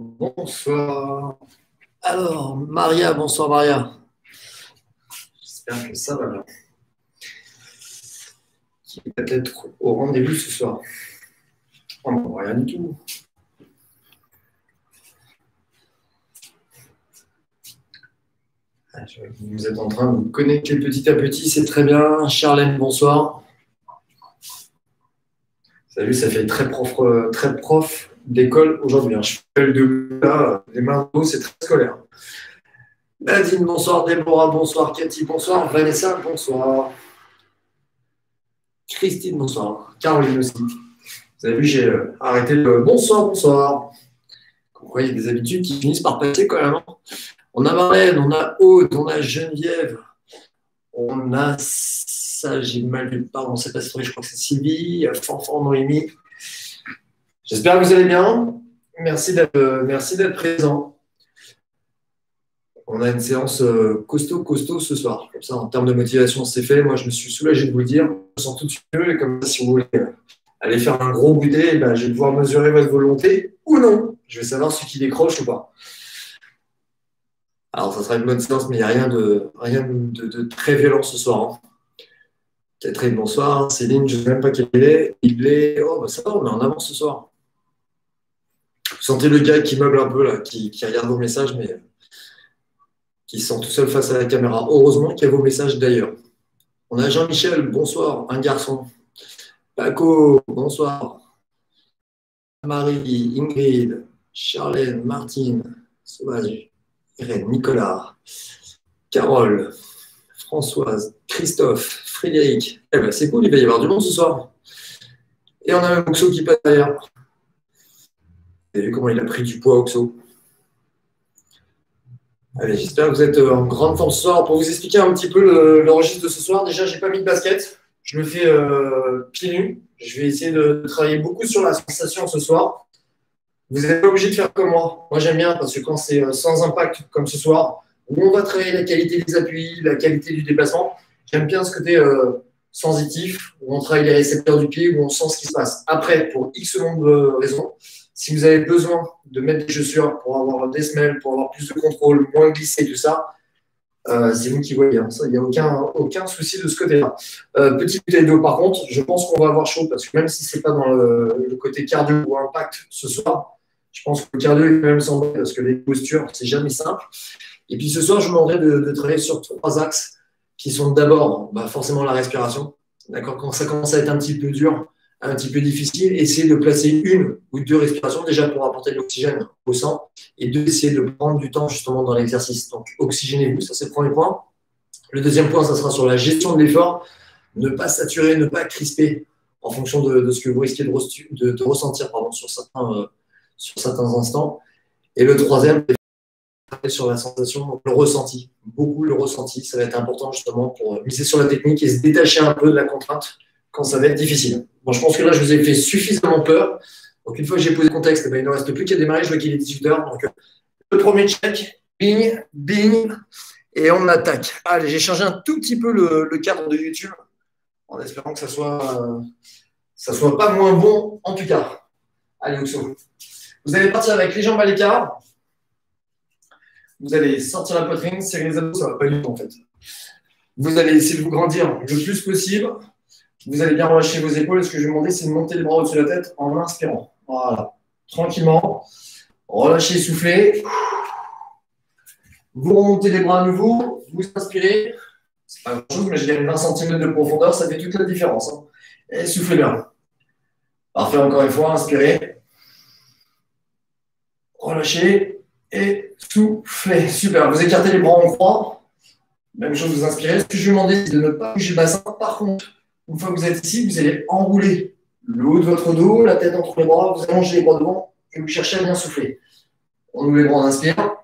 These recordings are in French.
Bonsoir. Alors, Maria, bonsoir Maria. J'espère que ça va bien. Qui va être au rendez-vous ce soir? Oh non, rien du tout. Ah, vous êtes en train de vous connecter petit à petit, c'est très bien. Charlène, bonsoir. Salut, ça fait très prof, euh, très prof d'école aujourd'hui. Je fais le de là, les mains c'est très scolaire. Nadine, bonsoir. Déborah, bonsoir. Cathy, bonsoir. Vanessa, bonsoir. Christine, bonsoir. Caroline aussi. Vous avez vu, j'ai euh, arrêté le bonsoir, bonsoir. Vous voyez, des habitudes qui finissent par passer quand même. Hein. On a Marlène, on a Aude, on a Geneviève, on a ça, j'ai mal vu, pardon, c'est pas je crois que c'est Sylvie, Fanfan, Noémie. J'espère que vous allez bien. Merci d'être, euh, merci d'être présent. On a une séance euh, costaud, costaud ce soir. Comme ça, en termes de motivation, c'est fait. Moi, je me suis soulagé de vous le dire. Je me sens tout de suite mieux. Et comme ça, si vous voulez euh, aller faire un gros goûter, eh ben, je vais devoir mesurer votre volonté ou non. Je vais savoir ce qui décroche ou pas. Alors, ça sera une bonne séance, mais il n'y a rien de, rien de, très violent ce soir. Hein. Catherine, bonsoir. Céline, je ne sais même pas quel il est. Il est. Oh, bah ça va, on est en avance ce soir. Vous sentez le gars qui meuble un peu, là, qui, regarde vos messages, mais qui se sent tout seul face à la caméra. Heureusement qu'il y a vos messages d'ailleurs. On a Jean-Michel, bonsoir, un garçon. Paco, bonsoir. Marie, Ingrid, Charlène, Martine, Sauvage, Irène, Nicolas, Carole, Françoise, Christophe, Frédéric. Eh ben, c'est cool, il va y avoir du monde ce soir. Et on a Oxo qui passe derrière. Avez vu comment il a pris du poids, Oxo? Allez, j'espère que vous êtes en grande forme ce soir. Pour vous expliquer un petit peu l'enregistre de ce soir, déjà, je n'ai pas mis de basket. Je me fais euh, pieds nus. Je vais essayer de travailler beaucoup sur la sensation ce soir. Vous n'êtes pas obligé de faire comme moi. Moi, j'aime bien parce que quand c'est euh, sans impact, comme ce soir, où on va travailler la qualité des appuis, la qualité du déplacement, j'aime bien ce côté euh, sensitif, où on travaille les récepteurs du pied, où on sent ce qui se passe. Après, pour X nombre de raisons, si vous avez besoin de mettre des chaussures pour avoir des semelles, pour avoir plus de contrôle, moins glisser, tout ça, euh, c'est vous qui voyez. Hein. Il n'y a aucun, aucun souci de ce côté-là. Euh, petite bouteille par contre, je pense qu'on va avoir chaud parce que même si ce n'est pas dans le, côté cardio ou impact ce soir, je pense que le cardio est quand même semblé parce que les postures, c'est jamais simple. Et puis ce soir, je vous demanderai de, travailler sur trois axes qui sont d'abord bah, forcément la respiration. D'accord Quand ça commence à être un petit peu dur, un petit peu difficile, essayez de placer une ou deux respirations déjà pour apporter de l'oxygène au sang et deux, essayer de prendre du temps justement dans l'exercice. Donc oxygénez-vous, ça c'est le premier point. Le deuxième point, ça sera sur la gestion de l'effort. Ne pas saturer, ne pas crisper en fonction de, ce que vous risquez de, ressentir pardon, sur certains, euh, sur certains instants. Et le troisième, sur la sensation, le ressenti. Beaucoup le ressenti, ça va être important justement pour miser sur la technique et se détacher un peu de la contrainte quand ça va être difficile. Bon, je pense que là, je vous ai fait suffisamment peur. Donc, une fois que j'ai posé le contexte, eh ben, il ne reste plus qu'à démarrer. Je vois qu'il est 18h. Donc, le premier check, bing, bing, et on attaque. Allez, j'ai changé un tout petit peu le, cadre de YouTube en espérant que ça soit, euh, ça soit pas moins bon en tout cas. Allez, Oxo. Vous allez partir avec les jambes à l'écart. Vous allez sortir la poitrine, serrer les abdos, ça va pas du tout en fait. Vous allez essayer de vous grandir le plus possible. Vous allez bien relâcher vos épaules. Ce que je vais demander, c'est de monter les bras au-dessus de la tête en inspirant. Voilà. Tranquillement. Relâchez, soufflez. Vous remontez les bras à nouveau. Vous inspirez. C'est pas grand-chose, mais gagne 20 cm de profondeur. Ça fait toute la différence. Hein. Et soufflez bien. Parfait, encore une fois. Inspirez relâchez et soufflez. Super. Vous écartez les bras en croix. Même chose, vous inspirez. Ce que je vais demander, c'est de ne pas bouger le bassin. Par contre, une fois que vous êtes ici, vous allez enrouler le haut de votre dos, la tête entre les bras, vous allongez les bras devant et vous cherchez à bien souffler. On ouvre les bras, on inspire.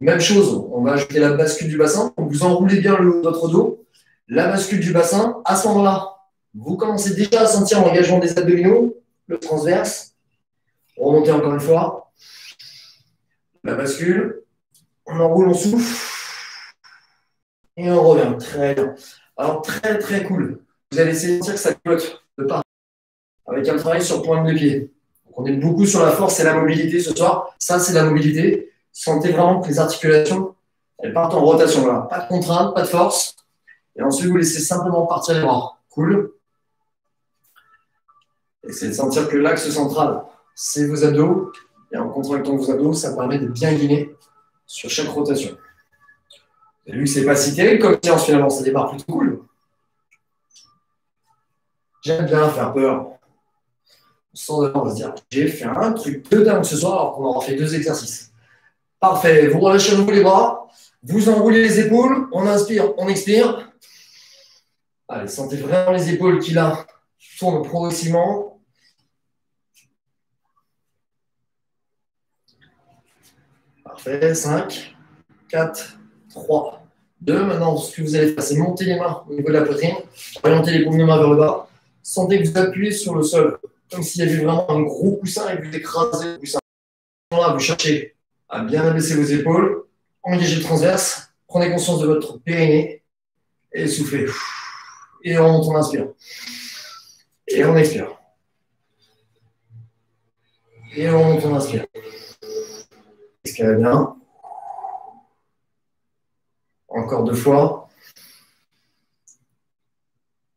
Même chose, on va ajouter la bascule du bassin. vous enroulez bien le haut de votre dos. La bascule du bassin, à ce moment-là, vous commencez déjà à sentir l'engagement des abdominaux, le transverse. Remontez encore une fois la bascule, on enroule, on souffle, et on revient. Très bien. Alors, très, très cool. Vous allez sentir que ça cloque de part, avec un travail sur point de pied. on est beaucoup sur la force et la mobilité ce soir. Ça, c'est la mobilité. Sentez vraiment que les articulations, elles partent en rotation. Là. Pas de contrainte, pas de force. Et ensuite, vous laissez simplement partir les bras. Cool. Essayez de sentir que l'axe central, c'est vos abdos. Et en contractant vos abdos, ça permet de bien guiner sur chaque rotation. Vous avez vu que c'est pas si terrible comme séance finalement, ça démarre plutôt cool. J'aime bien faire peur. Devant, on va se dire, j'ai fait un truc de dingue ce soir alors qu'on aura fait deux exercices. Parfait. Vous relâchez vous les bras, vous enroulez les épaules, on inspire, on expire. Allez, sentez vraiment les épaules qui là tournent progressivement. Parfait. 5, 4, 3, 2. Maintenant, ce que vous allez faire, c'est monter les mains au niveau de la poitrine, orienter les paumes de main vers le bas. Sentez que vous appuyez sur le sol, comme s'il y avait vraiment un gros coussin et que vous écrasez le coussin. Là, vous cherchez à bien abaisser vos épaules, engagez le transverse, prenez conscience de votre périnée et soufflez. Et on monte, on inspire. Et on expire. Et on monte, on inspire. Expirez bien. Encore deux fois.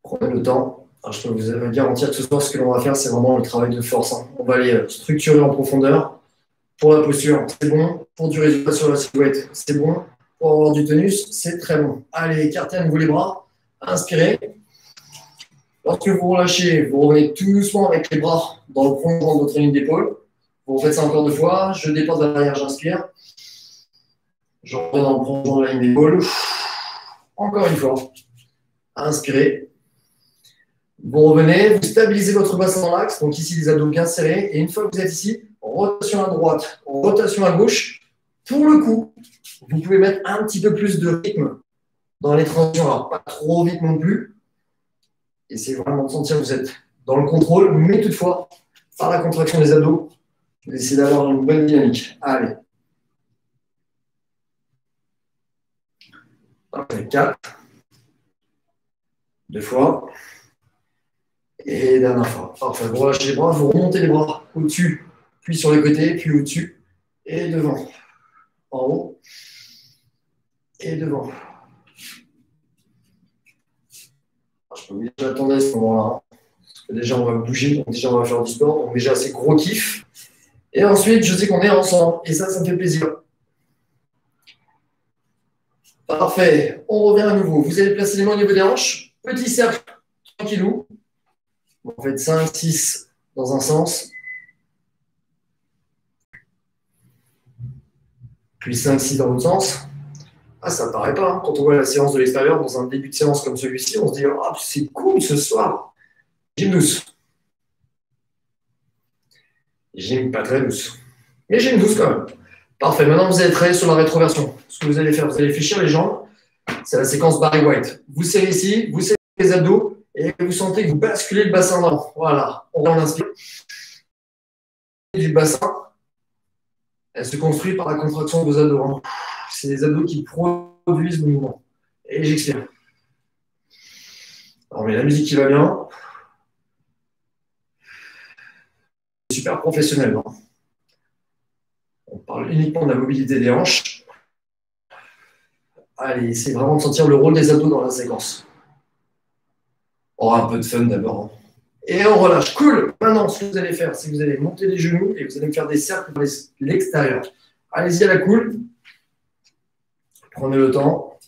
Prenez le temps je peux vous garantir que ce soir, ce que l'on va faire, c'est vraiment le travail de force. Hein. On va aller euh, structurer en profondeur. Pour la posture, c'est bon. Pour du résultat sur la silhouette, c'est bon. Pour avoir du tonus, c'est très bon. Allez, écartez à nouveau les bras. Inspirez. Lorsque vous relâchez, vous revenez tout doucement avec les bras dans le prolongement de votre ligne d'épaule. Vous faites ça encore deux fois. Je dépasse derrière, j'inspire. Je reviens dans le prolongement de la ligne d'épaule. Encore une fois. Inspirez. Vous revenez, vous stabilisez votre bassin dans l'axe, donc ici les abdos bien serrés, et une fois que vous êtes ici, rotation à droite, rotation à gauche. Pour le coup, vous pouvez mettre un petit peu plus de rythme dans les transitions, alors pas trop vite non plus. Essayez vraiment de sentir que vous êtes dans le contrôle, mais toutefois, par la contraction des abdos, vous essayez d'avoir une bonne dynamique. Allez. 4. Deux fois. Et dernière fois. Parfait. Vous relâchez les bras, vous remontez les bras au-dessus, puis sur les côtés, puis au-dessus, et devant. En haut, et devant. je peux vous dire, j'attendais ce moment-là. Déjà, on va bouger, déjà, on va faire du sport. Donc, déjà, c'est gros kiff. Et ensuite, je sais qu'on est ensemble. Et ça, ça me fait plaisir. Parfait. On revient à nouveau. Vous allez placer les mains au niveau des hanches. Petit cercle, tranquillou. Vous faites 5, 6 dans un sens. Puis 5, 6 dans l'autre sens. Ah, ça ne paraît pas. Hein. Quand on voit la séance de l'extérieur, dans un début de séance comme celui-ci, on se dit Ah, c'est cool ce soir. Gym douce. Gym pas très douce. Mais gym douce quand même. Parfait. Maintenant, vous allez travailler sur la rétroversion. Ce que vous allez faire, vous allez fléchir les jambes. C'est la séquence Barry White. Vous serrez ici, vous serrez les abdos, et vous sentez que vous basculez le bassin dans. Voilà, on inspire. Du bassin, elle se construit par la contraction de vos abdos. Hein. C'est les abdos qui produisent le mouvement. Et j'expire. On met la musique qui va bien. Super professionnel. Hein. On parle uniquement de la mobilité des hanches. Allez, c'est vraiment de sentir le rôle des abdos dans la séquence. On aura un peu de fun d'abord. Et on relâche. Cool. Maintenant, ce que vous allez faire, c'est que vous allez monter les genoux et vous allez faire des cercles vers l'extérieur. Allez-y à la cool. Prenez le temps.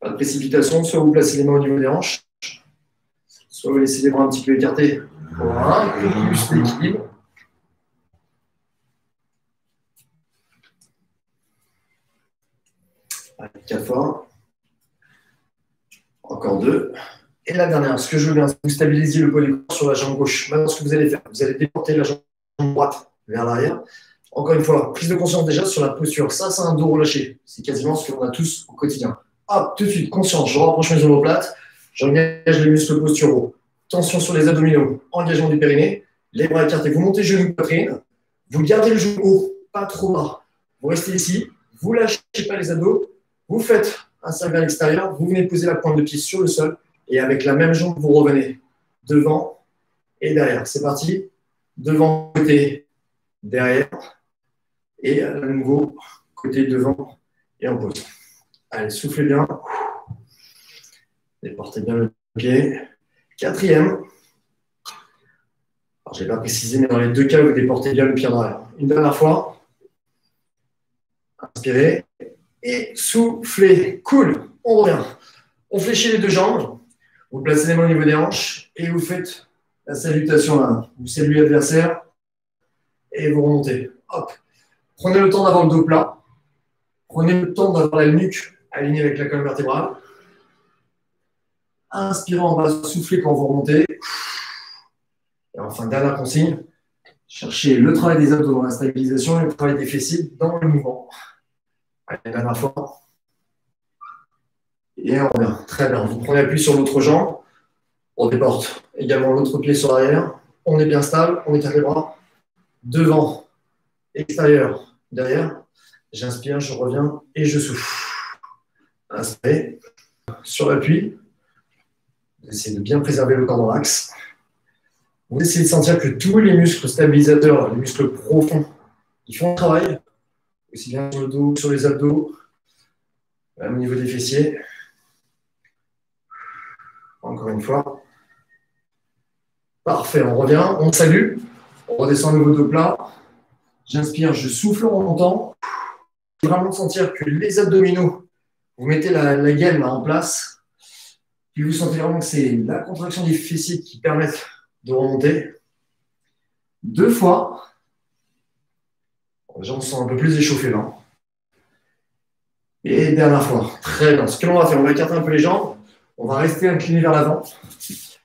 Pas de précipitation. Soit vous placez les mains au niveau des hanches, soit vous laissez les bras un petit peu écartés pour un peu. Allez, quatre fois. Encore deux. Et la dernière, ce que je veux bien, c'est que vous stabilisez le poids du corps sur la jambe gauche. Maintenant, ce que vous allez faire, vous allez déporter la jambe droite vers l'arrière. Encore une fois, prise de conscience déjà sur la posture. Ça, c'est un dos relâché. C'est quasiment ce qu'on a tous au quotidien. Hop, tout de suite, conscience. Je rapproche mes omoplates. J'engage les muscles posturaux. Tension sur les abdominaux. Engagement du périnée. Les bras écartés. Vous montez genou, poitrine. Vous gardez le genou haut, pas trop bas. Vous restez ici. Vous lâchez pas les abdos. Vous faites un cercle vers l'extérieur. Vous venez poser la pointe de pied sur le sol et avec la même jambe, vous revenez devant et derrière. C'est parti. devant, côté, derrière. Et à nouveau, côté devant et en pause. Allez, soufflez bien. Déportez bien le pied. Quatrième. je n'ai pas précisé, mais dans les deux cas, vous déportez bien le pied derrière. Une dernière fois. Inspirez. Et soufflez. Cool. On revient. On fléchit les deux jambes. Vous placez les mains au niveau des hanches et vous faites la salutation là. Vous saluez l'adversaire et vous remontez. Hop. Prenez le temps d'avoir le dos plat. Prenez le temps d'avoir la nuque alignée avec la colonne vertébrale. Inspirez en bas, soufflez quand vous remontez. Et enfin, dernière consigne, cherchez le travail des abdos dans la stabilisation et le travail des fessiers dans le mouvement. Allez, dernière fois. Et on revient. Très bien. Vous prenez appui sur l'autre jambe. On déporte également l'autre pied sur l'arrière. On est bien stable. On écarte les bras. Devant, extérieur, derrière. J'inspire, je reviens et je souffle. Inspirez. Sur l'appui. Essayez de bien préserver le corps dans l'axe. Vous essayez de sentir que tous les muscles stabilisateurs, les muscles profonds, ils font le travail, aussi bien sur le dos sur les abdos, au niveau des fessiers. Encore une fois. Parfait, on revient, on salue, on redescend le niveau de plat. J'inspire, je souffle en remontant. Vraiment sentir que les abdominaux, vous mettez la, la en place puis vous sentez vraiment que c'est la contraction des fessiers qui permettent de remonter. Deux fois. Déjà, on se sent un peu plus échauffé là. Et dernière fois. Très bien. Ce que l'on va faire, on va écarter un peu les jambes. On va rester incliné vers l'avant.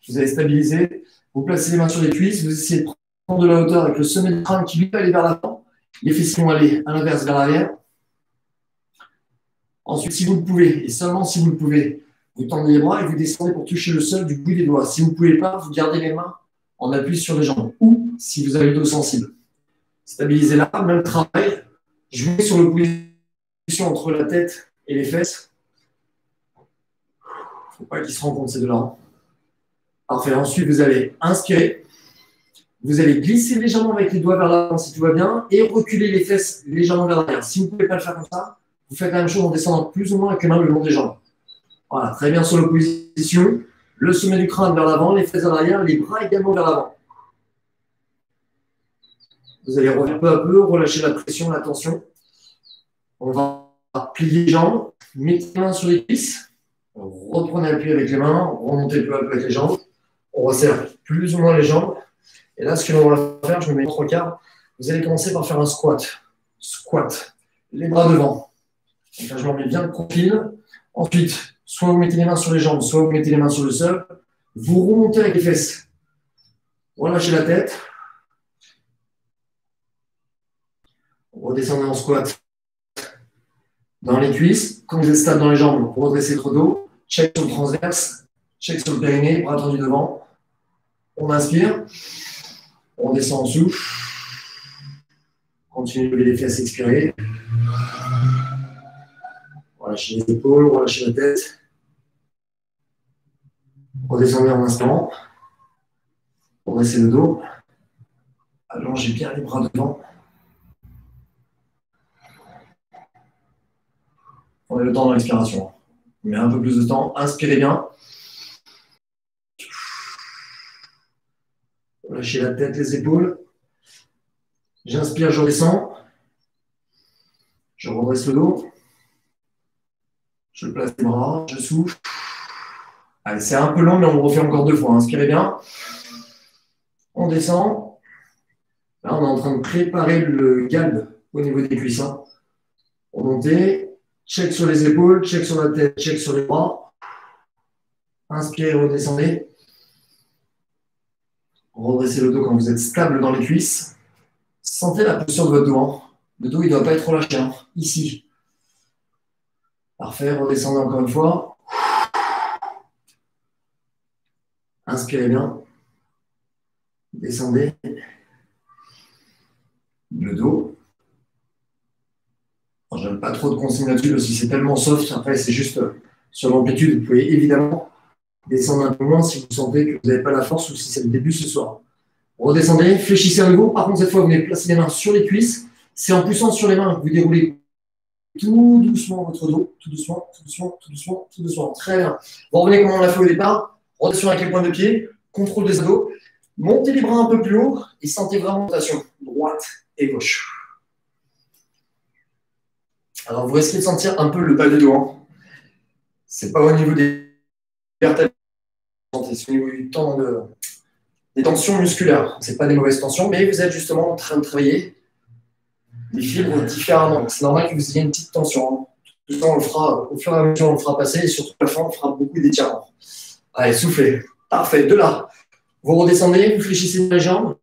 Vous allez stabiliser. Vous placez les mains sur les cuisses. Vous essayez de prendre de la hauteur avec le sommet du crâne qui lui peut aller vers l'avant. Les fessiers vont aller à l'inverse vers l'arrière. Ensuite, si vous le pouvez, et seulement si vous le pouvez, vous tendez les bras et vous descendez pour toucher le sol du bout des doigts. Si vous ne pouvez pas, vous gardez les mains en appui sur les jambes. Ou si vous avez le dos sensible. Stabilisez là, même travail. Mets sur le position entre la tête et les fesses. Faut se rendent compte ces deux-là. Parfait. Ensuite, vous allez inspirer. Vous allez glisser légèrement avec les doigts vers l'avant si tout va bien et reculer les fesses légèrement vers l'arrière. Si vous ne pouvez pas le faire comme ça, vous faites la même chose en descendant plus ou moins avec les mains le long des jambes. Voilà, très bien sur l'opposition. Le sommet du crâne vers l'avant, les fesses à l'arrière, les bras également vers l'avant. Vous allez peu à peu, relâcher la pression, la tension. On va plier les jambes, mettez les mains sur les cuisses, reprenez appui avec les mains, remontez peu à peu avec les jambes. On resserre plus ou moins les jambes. Et là, ce que l'on va faire, je me mets trois quarts. Vous allez commencer par faire un squat. Squat. Les bras devant. Donc là, je m'en mets bien profil. Ensuite, Soit vous mettez les mains sur les jambes, soit vous mettez les mains sur le sol. Vous remontez avec les fesses. Relâchez la tête. Redescendez en squat dans les cuisses. Quand vous êtes stable dans les jambes, redressez votre dos. Check sur le transverse. Check sur le périnée, bras tendu devant. On inspire. On descend en dessous. Continuez de lever les fesses, expirer. Relâchez les épaules, relâchez la tête. Redescendez un instant. Redressez le dos. Allongez bien les bras devant. Prenez le temps dans l'expiration. Met un peu plus de temps. Inspirez bien. Lâchez la tête, les épaules. J'inspire, je redescends. Je redresse le dos. Je place les bras, je souffle. Allez, c'est un peu long, mais on le refait encore deux fois. Inspirez bien. On descend. Là, on est en train de préparer le galbe au niveau des cuisses. Hein. Remontez. Check sur les épaules, check sur la tête, check sur les bras. Inspirez, redescendez. Redressez le dos quand vous êtes stable dans les cuisses. Sentez la posture de votre dos. Hein. Le dos, il ne doit pas être relâché. Hein. Ici. Parfait, redescendez encore une fois. Inspirez bien. Descendez. Le dos. Trop de consignes là-dessus parce que c'est tellement soft. Après, c'est juste sur l'amplitude. Vous pouvez évidemment descendre un peu moins si vous sentez que vous n'avez pas la force ou si c'est le début ce soir. Redescendez, fléchissez à nouveau. Par contre, cette fois, vous venez placer les mains sur les cuisses. C'est en poussant sur les mains que vous déroulez tout doucement votre dos, tout doucement, tout doucement, tout doucement, tout doucement. Très bien. Vous revenez comme on l'a fait au départ. Rotation avec les points de pied, contrôle des ados. Montez les bras un peu plus haut et sentez vraiment rotation droite et gauche. Alors, vous risquez de sentir un peu le bas du dos. Hein. C'est pas au niveau des vertèbres, c'est au niveau du temps de, des tensions musculaires. Ce pas des mauvaises tensions, mais vous êtes justement en train de travailler les fibres différemment. C'est normal que vous ayez une petite tension. Tout ça, on le fera, au fur et à mesure, on le fera passer et surtout à la fin, on fera beaucoup d'étirements. Allez, soufflez. Parfait. De là, vous redescendez, vous fléchissez les jambes.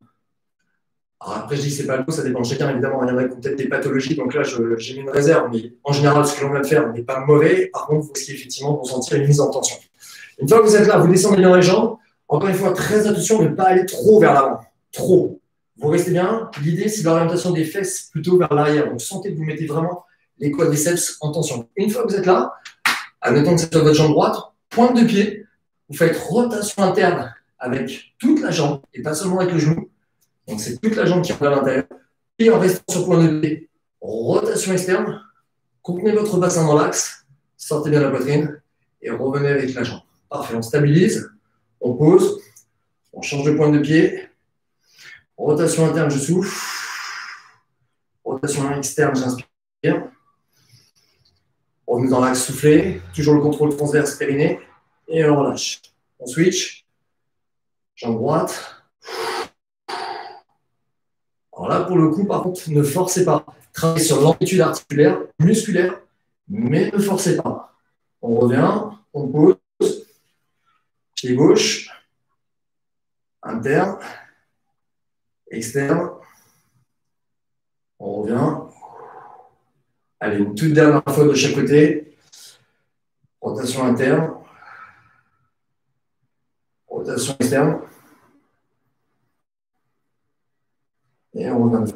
Alors après, je dis c'est pas le ça dépend de chacun, évidemment. Il y en a qui ont peut-être des pathologies, donc là, j'ai mis une réserve. Mais en général, ce que l'on de faire n'est pas mauvais. Par contre, vous risquez effectivement de sentir une mise en tension. Une fois que vous êtes là, vous descendez dans les jambes. Encore une fois, très attention de ne pas aller trop vers l'avant. Trop. Vous restez bien. L'idée, c'est l'orientation des fesses plutôt vers l'arrière. Donc, sentez que vous mettez vraiment les quadriceps en tension. Une fois que vous êtes là, admettons que c'est sur votre jambe droite, pointe de pied, vous faites rotation interne avec toute la jambe et pas seulement avec le genou. Donc, c'est toute la jambe qui rentre à l'intérieur. Et en restant sur point de pied, rotation externe, contenez votre bassin dans l'axe, sortez bien la poitrine et revenez avec la jambe. Parfait, on stabilise, on pose, on change de point de pied, rotation interne, je souffle, rotation externe, j'inspire, on met dans l'axe soufflé, toujours le contrôle transverse périnée, et on relâche. On switch, jambe droite, alors là, pour le coup, par contre, ne forcez pas. Travaillez sur l'amplitude articulaire, musculaire, mais ne forcez pas. On revient, on pose, pied gauche, interne, externe. On revient. Allez, une toute dernière fois de chaque côté. Rotation interne. Rotation externe. Et on revient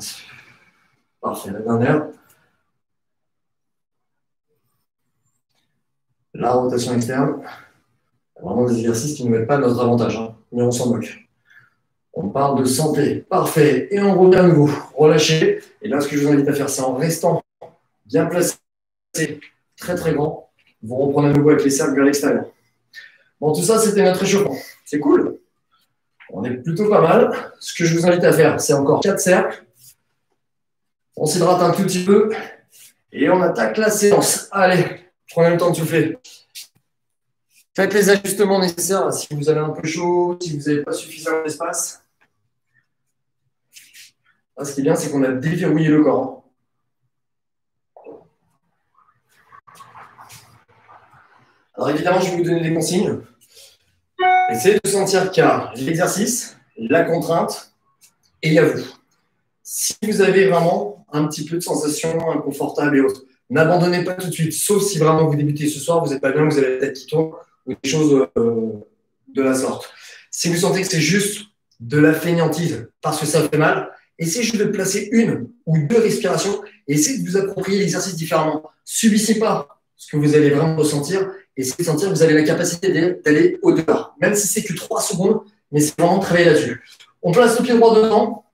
Parfait. La dernière. La rotation externe. Vraiment des exercices qui ne mettent pas notre avantage, hein, mais on s'en moque. On parle de santé. Parfait. Et on revient à nouveau. Relâchez. Et là, ce que je vous invite à faire, c'est en restant bien placé, très très grand. Vous reprenez à nouveau avec les cercles vers l'extérieur. Bon, tout ça, c'était notre échauffement. C'est cool. On est plutôt pas mal. Ce que je vous invite à faire, c'est encore quatre cercles. On s'hydrate un tout petit peu. Et on attaque la séance. Allez, prenez le temps de souffler. Faites les ajustements nécessaires si vous avez un peu chaud, si vous n'avez pas suffisamment d'espace. ce qui est bien, c'est qu'on a déverrouillé le corps. Alors évidemment, je vais vous donner des consignes. Essayez de sentir qu'il y a l'exercice, la contrainte, et il vous. Si vous avez vraiment un petit peu de sensation inconfortable et autres, n'abandonnez pas tout de suite, sauf si vraiment vous débutez ce soir, vous n'êtes pas bien, vous avez la tête qui tourne, ou des choses euh, de la sorte. Si vous sentez que c'est juste de la fainéantise parce que ça fait mal, essayez juste de placer une ou deux respirations et essayez de vous approprier l'exercice différemment. Subissez pas ce que vous allez vraiment ressentir essayez de sentir que vous avez la capacité d'aller au-delà, même si c'est que 3 secondes, mais c'est vraiment travailler là-dessus. On place le pied droit devant,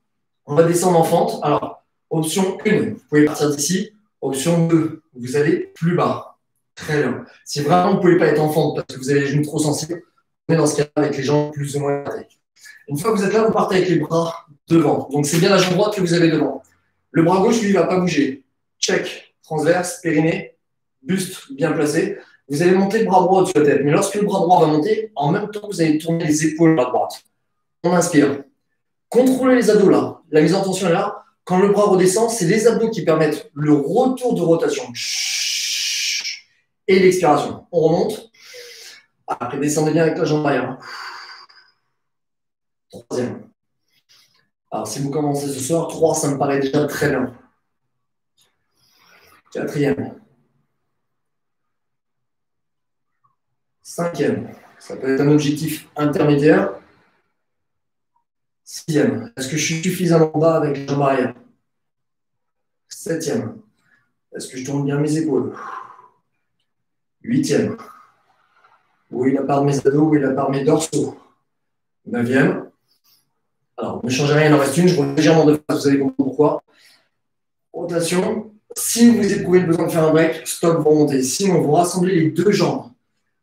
on va descendre en fente. Alors, option 1, vous pouvez partir d'ici. Option 2, vous allez plus bas. Très bien. Si vraiment vous ne pouvez pas être en fente parce que vous avez les genoux trop sensibles, on est dans ce cas avec les jambes plus ou moins Une fois que vous êtes là, vous partez avec les bras devant. Donc, c'est bien la jambe droite que vous avez devant. Le bras gauche, lui, ne va pas bouger. Check. Transverse, périnée, buste bien placé. Vous allez monter le bras droit au-dessus de la tête. Mais lorsque le bras droit va monter, en même temps, vous allez tourner les épaules à droite. On inspire. Contrôlez les abdos là. La mise en tension est là. Quand le bras redescend, c'est les abdos qui permettent le retour de rotation. Et l'expiration. On remonte. Après, descendez bien avec la jambe arrière. Troisième. Alors, si vous commencez ce soir, trois, ça me paraît déjà très bien. Quatrième. Cinquième, ça peut être un objectif intermédiaire. Sixième, est-ce que je suis suffisamment bas avec les jambes arrière? Septième, est-ce que je tourne bien mes épaules? Huitième, où est la part de mes ados, où est la part mes dorsaux? Neuvième, Alors, ne changez rien, il en reste une. Je reviens légèrement de face, vous comprendre pourquoi. Rotation. Si vous éprouvez le besoin de faire un break, stop, vous remontez. Sinon, vous rassemblez les deux jambes.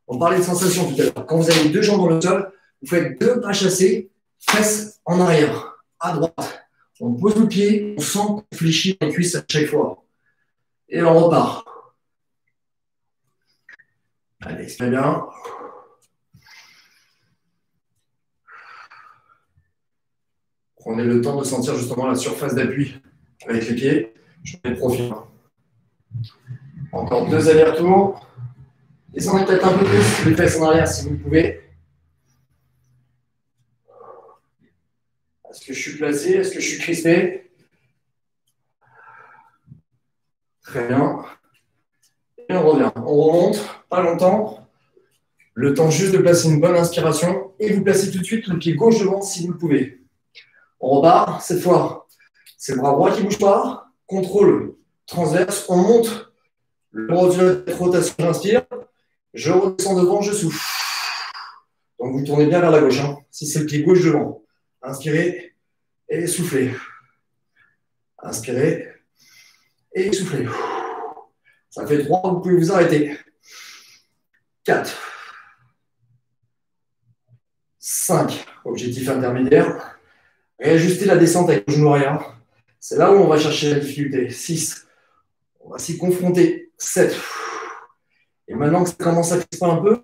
On parlait de sensation tout à l'heure. Quand vous avez deux jambes dans le sol, vous faites deux pas chassés, fesses en arrière, à droite. On pose le pied, on sent qu'on fléchit les cuisses à chaque fois. Et on repart. Allez, très bien. Prenez le temps de sentir justement la surface d'appui avec les pieds. Je mets le profil. Encore deux allers-retours. Descendez peut-être un peu plus les fesses en arrière si vous le pouvez. Est-ce que je suis placé? Est-ce que je suis crispé? Très bien. Et on revient. On remonte, pas longtemps. Le temps juste de placer une bonne inspiration et vous placez tout de suite le pied gauche devant si vous le pouvez. On repart. Cette fois, c'est le bras droit qui ne bouge pas. Contrôle transverse. On monte le bras de rotation. J'inspire. Je redescends devant, je souffle. Donc vous tournez bien vers la gauche. Hein. Si c'est le pied gauche devant. Inspirez et soufflez. Inspirez et soufflez. Ça fait 3, vous pouvez vous arrêter. 4. 5. Objectif intermédiaire. Réajuster la descente avec le genou arrière. C'est là où on va chercher la difficulté. 6. On va s'y confronter. 7. Et maintenant que ça commence à crisper un peu,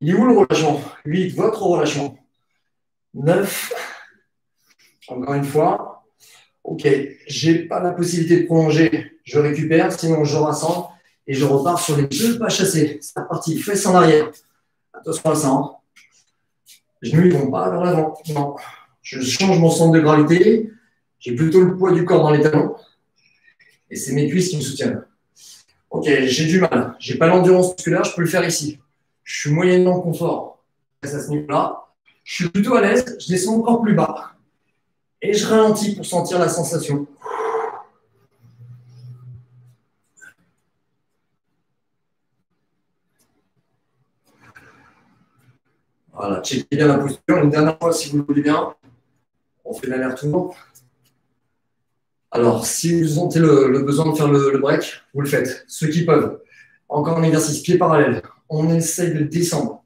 il est où le relâchement? 8. Votre relâchement. 9. Encore une fois. Ok, je n'ai pas la possibilité de prolonger. Je récupère, sinon je rassemble et je repars sur les deux pas chassés. C'est parti, fesses en arrière. Attention à ça. Hein. Je ne vont pas vers l'avant. Non. Je change mon centre de gravité. J'ai plutôt le poids du corps dans les talons. Et c'est mes cuisses qui me soutiennent. Ok, j'ai du mal. J'ai pas l'endurance musculaire, je peux le faire ici. Je suis moyennement confort à ce niveau-là. Je suis plutôt à l'aise, je descends encore plus bas. Et je ralentis pour sentir la sensation. Voilà, checkez bien la posture. Une dernière fois, si vous le voulez bien. On fait l'aller-retour. Alors, si vous sentez le, besoin de faire le, break, vous le faites. Ceux qui peuvent. Encore un exercice, pied parallèle. On essaye de descendre.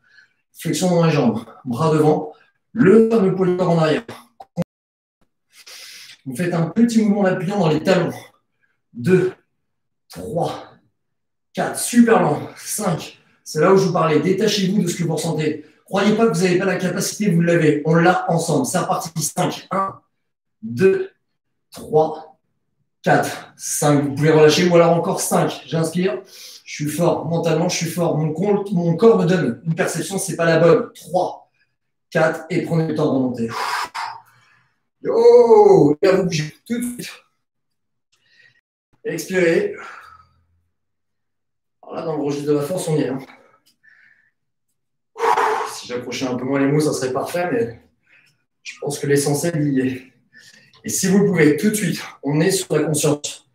Flexion dans les jambes, bras devant. Le fameux en arrière. Vous faites un petit mouvement d'appuyant dans les talons. 2, 3, 4, super lent. 5, c'est là où je vous parlais. Détachez-vous de ce que vous ressentez. Croyez pas que vous n'avez pas la capacité, vous l'avez. On l'a ensemble. C'est reparti. 5, 1, 2, 3, 4, 5, vous pouvez relâcher, ou alors encore 5. J'inspire, je suis fort, mentalement je suis fort. Mon, mon corps me donne une perception, ce n'est pas la bonne. 3, 4, et prenez le temps de remonter. Yo, et à vous bouger tout de suite. Expirez. Alors là, dans le registre de la force, on y est. Hein. Si j'approchais un peu moins les mots, ça serait parfait, mais je pense que l'essentiel y est. Et si vous pouvez, tout de suite, on est sur la conscience,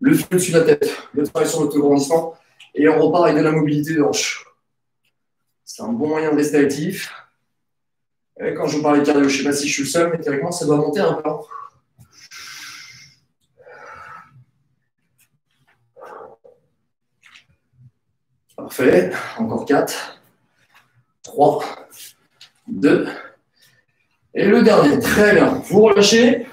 le feu dessus de la tête, le travail sur l'autograndissement, et on repart avec de la mobilité de hanche. C'est un bon moyen de rester actif. Et quand je vous parlais de cardio, je ne sais pas si je suis le seul, mais théoriquement, ça doit monter un peu. Parfait. Encore 4, 3, 2. Et le dernier. Très bien. Vous relâchez.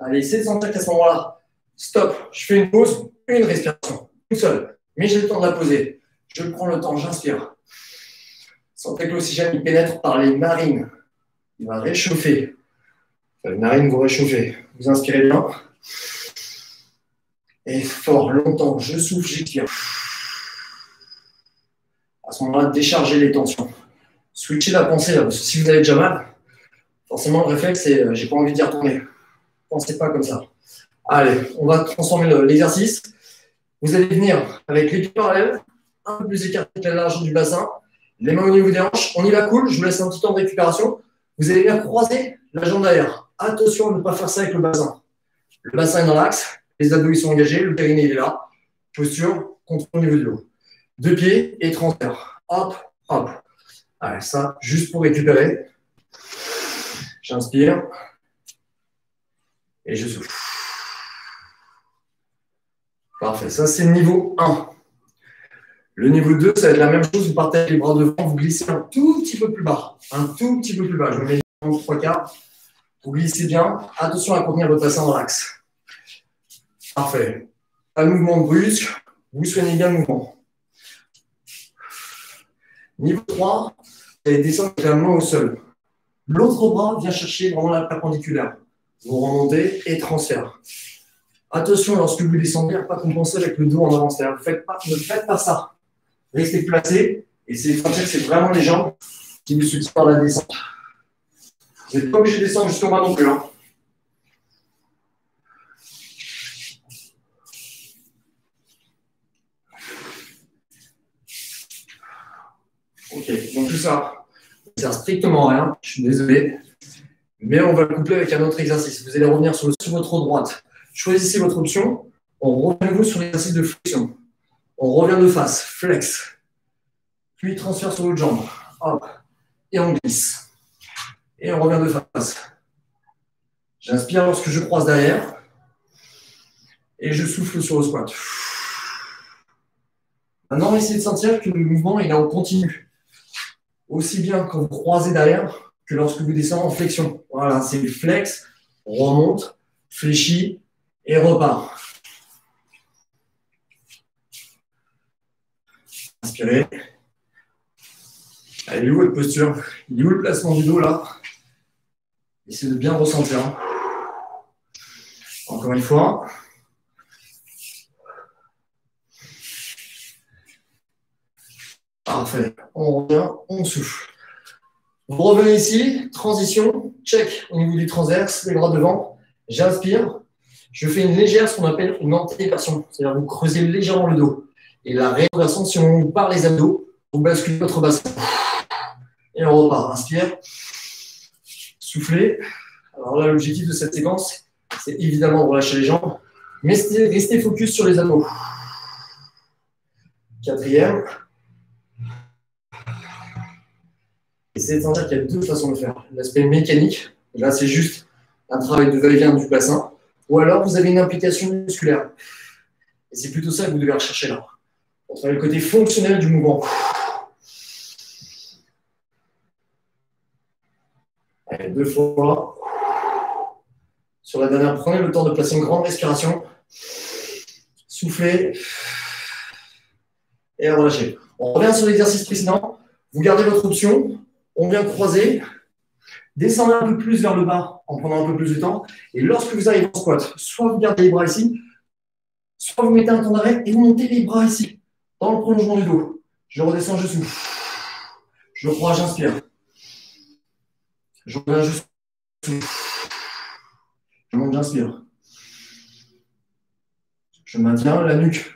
Allez, essayez de sentir qu'à ce moment-là, stop, je fais une pause, une respiration, une seule. Mais j'ai le temps de la poser. Je prends le temps, j'inspire. Sentez que l'oxygène pénètre par les narines. Il va réchauffer. Les narines vont réchauffer. Vous inspirez bien. Et fort, longtemps, je souffle, j'étire. À ce moment-là, déchargez les tensions. Switchez la pensée parce que si vous avez déjà mal, forcément le réflexe, c'est euh, j'ai pas envie d'y retourner pensez pas comme ça. Allez, on va transformer l'exercice. Vous allez venir avec les pieds parallèles, un peu plus écartés que la largeur du bassin, les mains au niveau des hanches. On y va cool, je vous laisse un petit temps de récupération. Vous allez venir croiser la jambe derrière. Attention à ne pas faire ça avec le bassin. Le bassin est dans l'axe, les abdos ils sont engagés, le périnée il est là. Posture, contrôle au niveau du dos. Deux pieds et transfert. Hop, hop. Allez, ça, juste pour récupérer. J'inspire. Et je souffle. Parfait. Ça, c'est le niveau 1. Le niveau 2, ça va être la même chose. Vous partez avec les bras devant, vous glissez un tout petit peu plus bas. Un tout petit peu plus bas. Je me mets en trois quarts. Vous glissez bien. Attention à contenir votre bassin dans l'axe. Parfait. Pas de mouvement brusque. Vous soignez bien le mouvement. Niveau 3, vous allez descendre la main au sol. L'autre bras vient chercher vraiment la perpendiculaire. Vous remontez et transfert. Attention, lorsque vous descendez, ne pas compenser avec le dos en avant. C'est-à-dire, ne faites pas ça. Restez placé. Et c'est que c'est vraiment les jambes qui vous soutiennent par la descente. Vous n'êtes pas obligé de descendre jusqu'au bas non plus. Hein. Ok, donc tout ça, ça sert strictement à rien. Je suis désolé. Mais on va le coupler avec un autre exercice. Vous allez revenir sur, le, votre droite. Choisissez votre option. On revient sur l'exercice de flexion. On revient de face, flex. Puis transfert sur l'autre jambe. Hop. Et on glisse. Et on revient de face. J'inspire lorsque je croise derrière. Et je souffle sur le squat. Maintenant, essayez de sentir que le mouvement est en continu. Aussi bien quand vous croisez derrière que lorsque vous descendez en flexion. Voilà, c'est flex, remonte, fléchit et repart. Inspirez. Elle est où votre posture? Il est où le placement du dos là? Essayez de bien ressentir. Encore une fois. Parfait. On revient, on souffle. Vous revenez ici, transition, check au niveau du transverse, les bras devant. J'inspire. Je fais une légère, ce qu'on appelle une antéversion. C'est-à-dire vous creusez légèrement le dos. Et la réinversion, si on part les abdos, vous basculez votre bassin. Et on repart. Inspire. Soufflez. Alors là, l'objectif de cette séquence, c'est évidemment de relâcher les jambes, mais restez focus sur les abdos. Quatrième. De sentir qu'il y a deux façons de faire. L'aspect mécanique, là c'est juste un travail de va-et-vient du bassin, ou alors vous avez une implication musculaire. Et c'est plutôt ça que vous devez rechercher là. On travaille le côté fonctionnel du mouvement. Allez, deux fois. Sur la dernière, prenez le temps de placer une grande respiration. Soufflez. Et relâchez. On revient sur l'exercice précédent. Vous gardez votre option on vient croiser, descendez un peu plus vers le bas en prenant un peu plus de temps. Et lorsque vous arrivez en squat, soit vous gardez les bras ici, soit vous mettez un temps d'arrêt et vous montez les bras ici, dans le prolongement du dos. Je redescends, je souffle. Je crois, j'inspire. Je reviens, je souffle. Je monte, j'inspire. Je maintiens la nuque.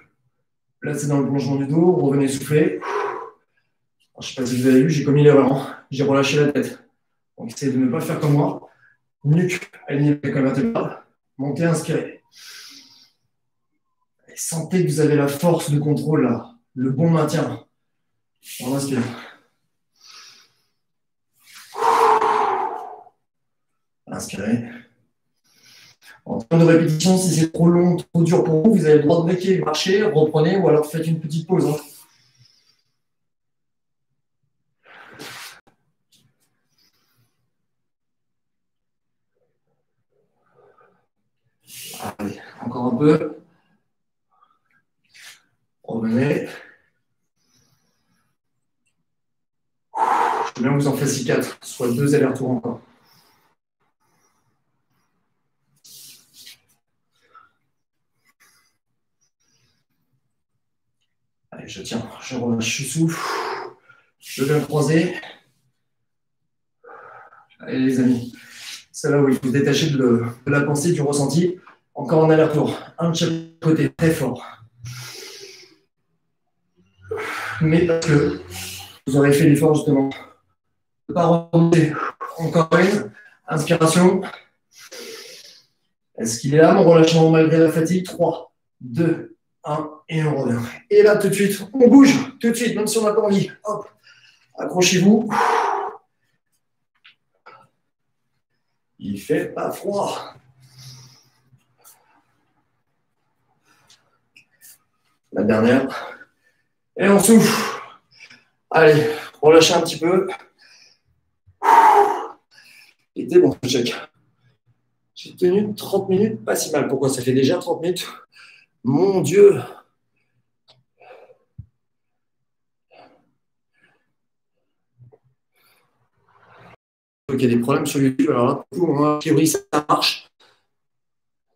Placez dans le plongement du dos. Revenez souffler. Je ne sais pas si vous avez vu, j'ai commis l'erreur. Hein. J'ai relâché la tête. Donc, essayez de ne pas faire comme moi. Nuque alignée avec la vertébrale. Montez, inspirez. Sentez que vous avez la force de contrôle là, le bon maintien. On inspire. Inspirez. En termes de répétition, si c'est trop long, trop dur pour vous, vous avez le droit de breaker, marcher, reprenez ou alors faites une petite pause. Hein. Allez, encore un peu. Revenez. Je veux bien vous en fassiez quatre, soit deux allers-retours encore. Allez, je tiens, je relâche, je souffle. Je viens croiser. Allez les amis, c'est là où il faut détacher de, la pensée, du ressenti. Encore un aller-retour. Un de chaque côté, très fort. Mais parce que vous aurez fait l'effort justement de ne pas remonter. Encore une. Inspiration. Est-ce qu'il est là, mon relâchement malgré la fatigue? 3, 2, 1, et on revient. Et là, tout de suite, on bouge, tout de suite, même si on n'a pas envie. Hop, accrochez-vous. Il fait pas froid. La dernière. Et on souffle. Allez, relâchez un petit peu. Et bon, check. J'ai tenu 30 minutes, pas si mal. Pourquoi? Ça fait déjà 30 minutes Mon Dieu Il y a des problèmes sur YouTube. Alors là, pour moi, a priori, ça marche.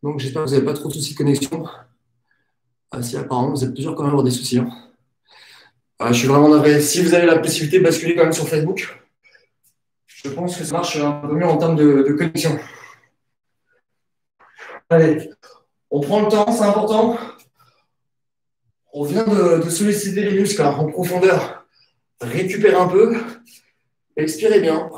Donc j'espère que vous n'avez pas trop de soucis de connexion. Ah, si, apparemment, vous êtes toujours quand même avoir des soucis. Hein. Ah, je suis vraiment navré. Si vous avez la possibilité de basculer quand même sur Facebook, je pense que ça marche un peu mieux en termes de, connexion. Allez, on prend le temps, c'est important. On vient de, solliciter les muscles hein, en profondeur. Récupérez un peu. Expirez bien.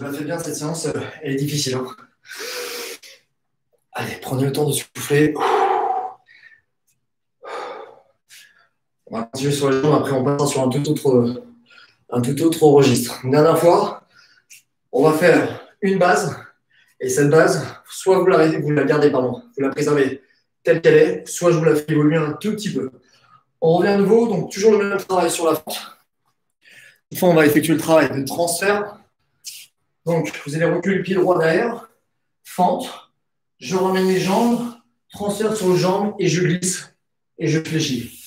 La faites bien, cette séance, euh, elle est difficile. Hein. Allez, prenez le temps de souffler. On va continuer sur les jambes, après on passera sur un tout autre, un tout autre registre. Une dernière fois, on va faire une base, et cette base, soit vous la, vous la gardez, pardon, vous la préservez telle qu'elle est, soit je vous la fais évoluer un tout petit peu. On revient à nouveau, donc toujours le même travail sur la fente. Une fois, on va effectuer le travail de transfert donc, vous allez reculer le pied droit derrière, fente, je ramène les jambes, transfert sur les jambes et je glisse et je fléchis.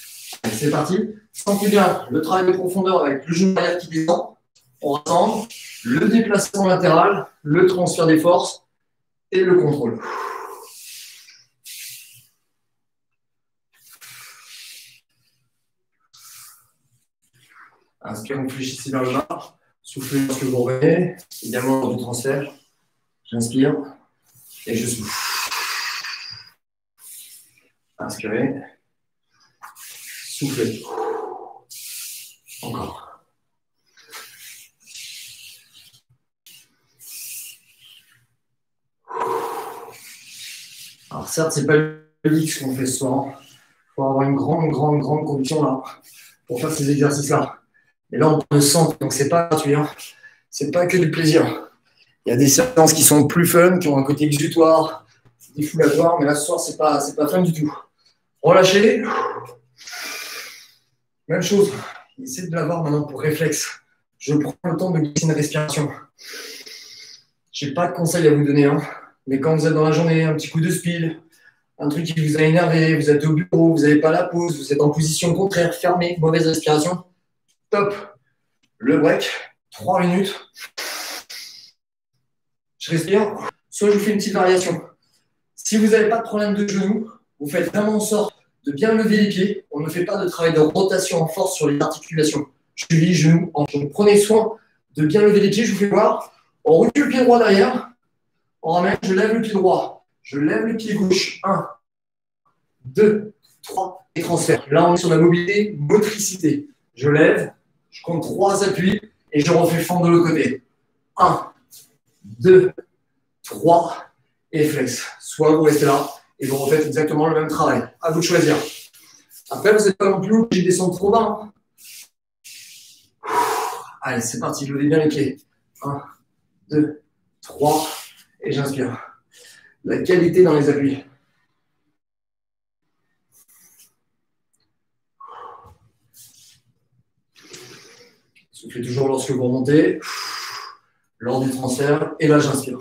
C'est parti. Sentez bien le travail de profondeur avec le genou arrière qui descend. On rassemble le déplacement latéral, le transfert des forces et le contrôle. Inspirez, fléchissez vers le bas. Soufflez lorsque vous revenez, lors du transfert. J'inspire et je souffle. Inspirez. Soufflez. Encore. Alors certes, ce n'est pas le ce qu'on fait soir. Il faut avoir une grande, grande, grande conviction là pour faire ces exercices-là. Et là, on le sent, donc c'est pas gratuit. Hein. C'est pas que du plaisir. Il y a des séances qui sont plus fun, qui ont un côté exutoire, défoulatoire, mais là, ce soir, c'est pas, c'est pas fun du tout. Relâchez. Même chose. Essayez de l'avoir maintenant pour réflexe. Je prends le temps de glisser une respiration. Je n'ai pas de conseils à vous donner, hein. mais quand vous êtes dans la journée, un petit coup de speed, un truc qui vous a énervé, vous êtes au bureau, vous n'avez pas la pause, vous êtes en position contraire, fermée, mauvaise respiration, Top. Le break. 3 minutes. Je respire. Soit je vous fais une petite variation. Si vous n'avez pas de problème de genou, vous faites vraiment en sorte de bien lever les pieds. On ne fait pas de travail de rotation en force sur les articulations. Cheville, genou, hanche. prenez soin de bien lever les pieds. Je vous fais voir. On recule le pied droit derrière. On ramène. Je lève le pied droit. Je lève le pied gauche. 1, 2, 3 et transfert. Là, on est sur la mobilité, motricité. Je lève, je compte trois appuis et je refais fond de l'autre côté. 1, 2, 3 et flex. Soit vous restez là et vous refaites exactement le même travail. À vous de choisir. Après, vous n'êtes pas non plus obligé de descendre trop bas. Hein. Allez, c'est parti. Levez bien les pieds. 1, 2, 3 et j'inspire. La qualité dans les appuis. Soufflez toujours lorsque vous remontez, lors du transfert, et là j'inspire.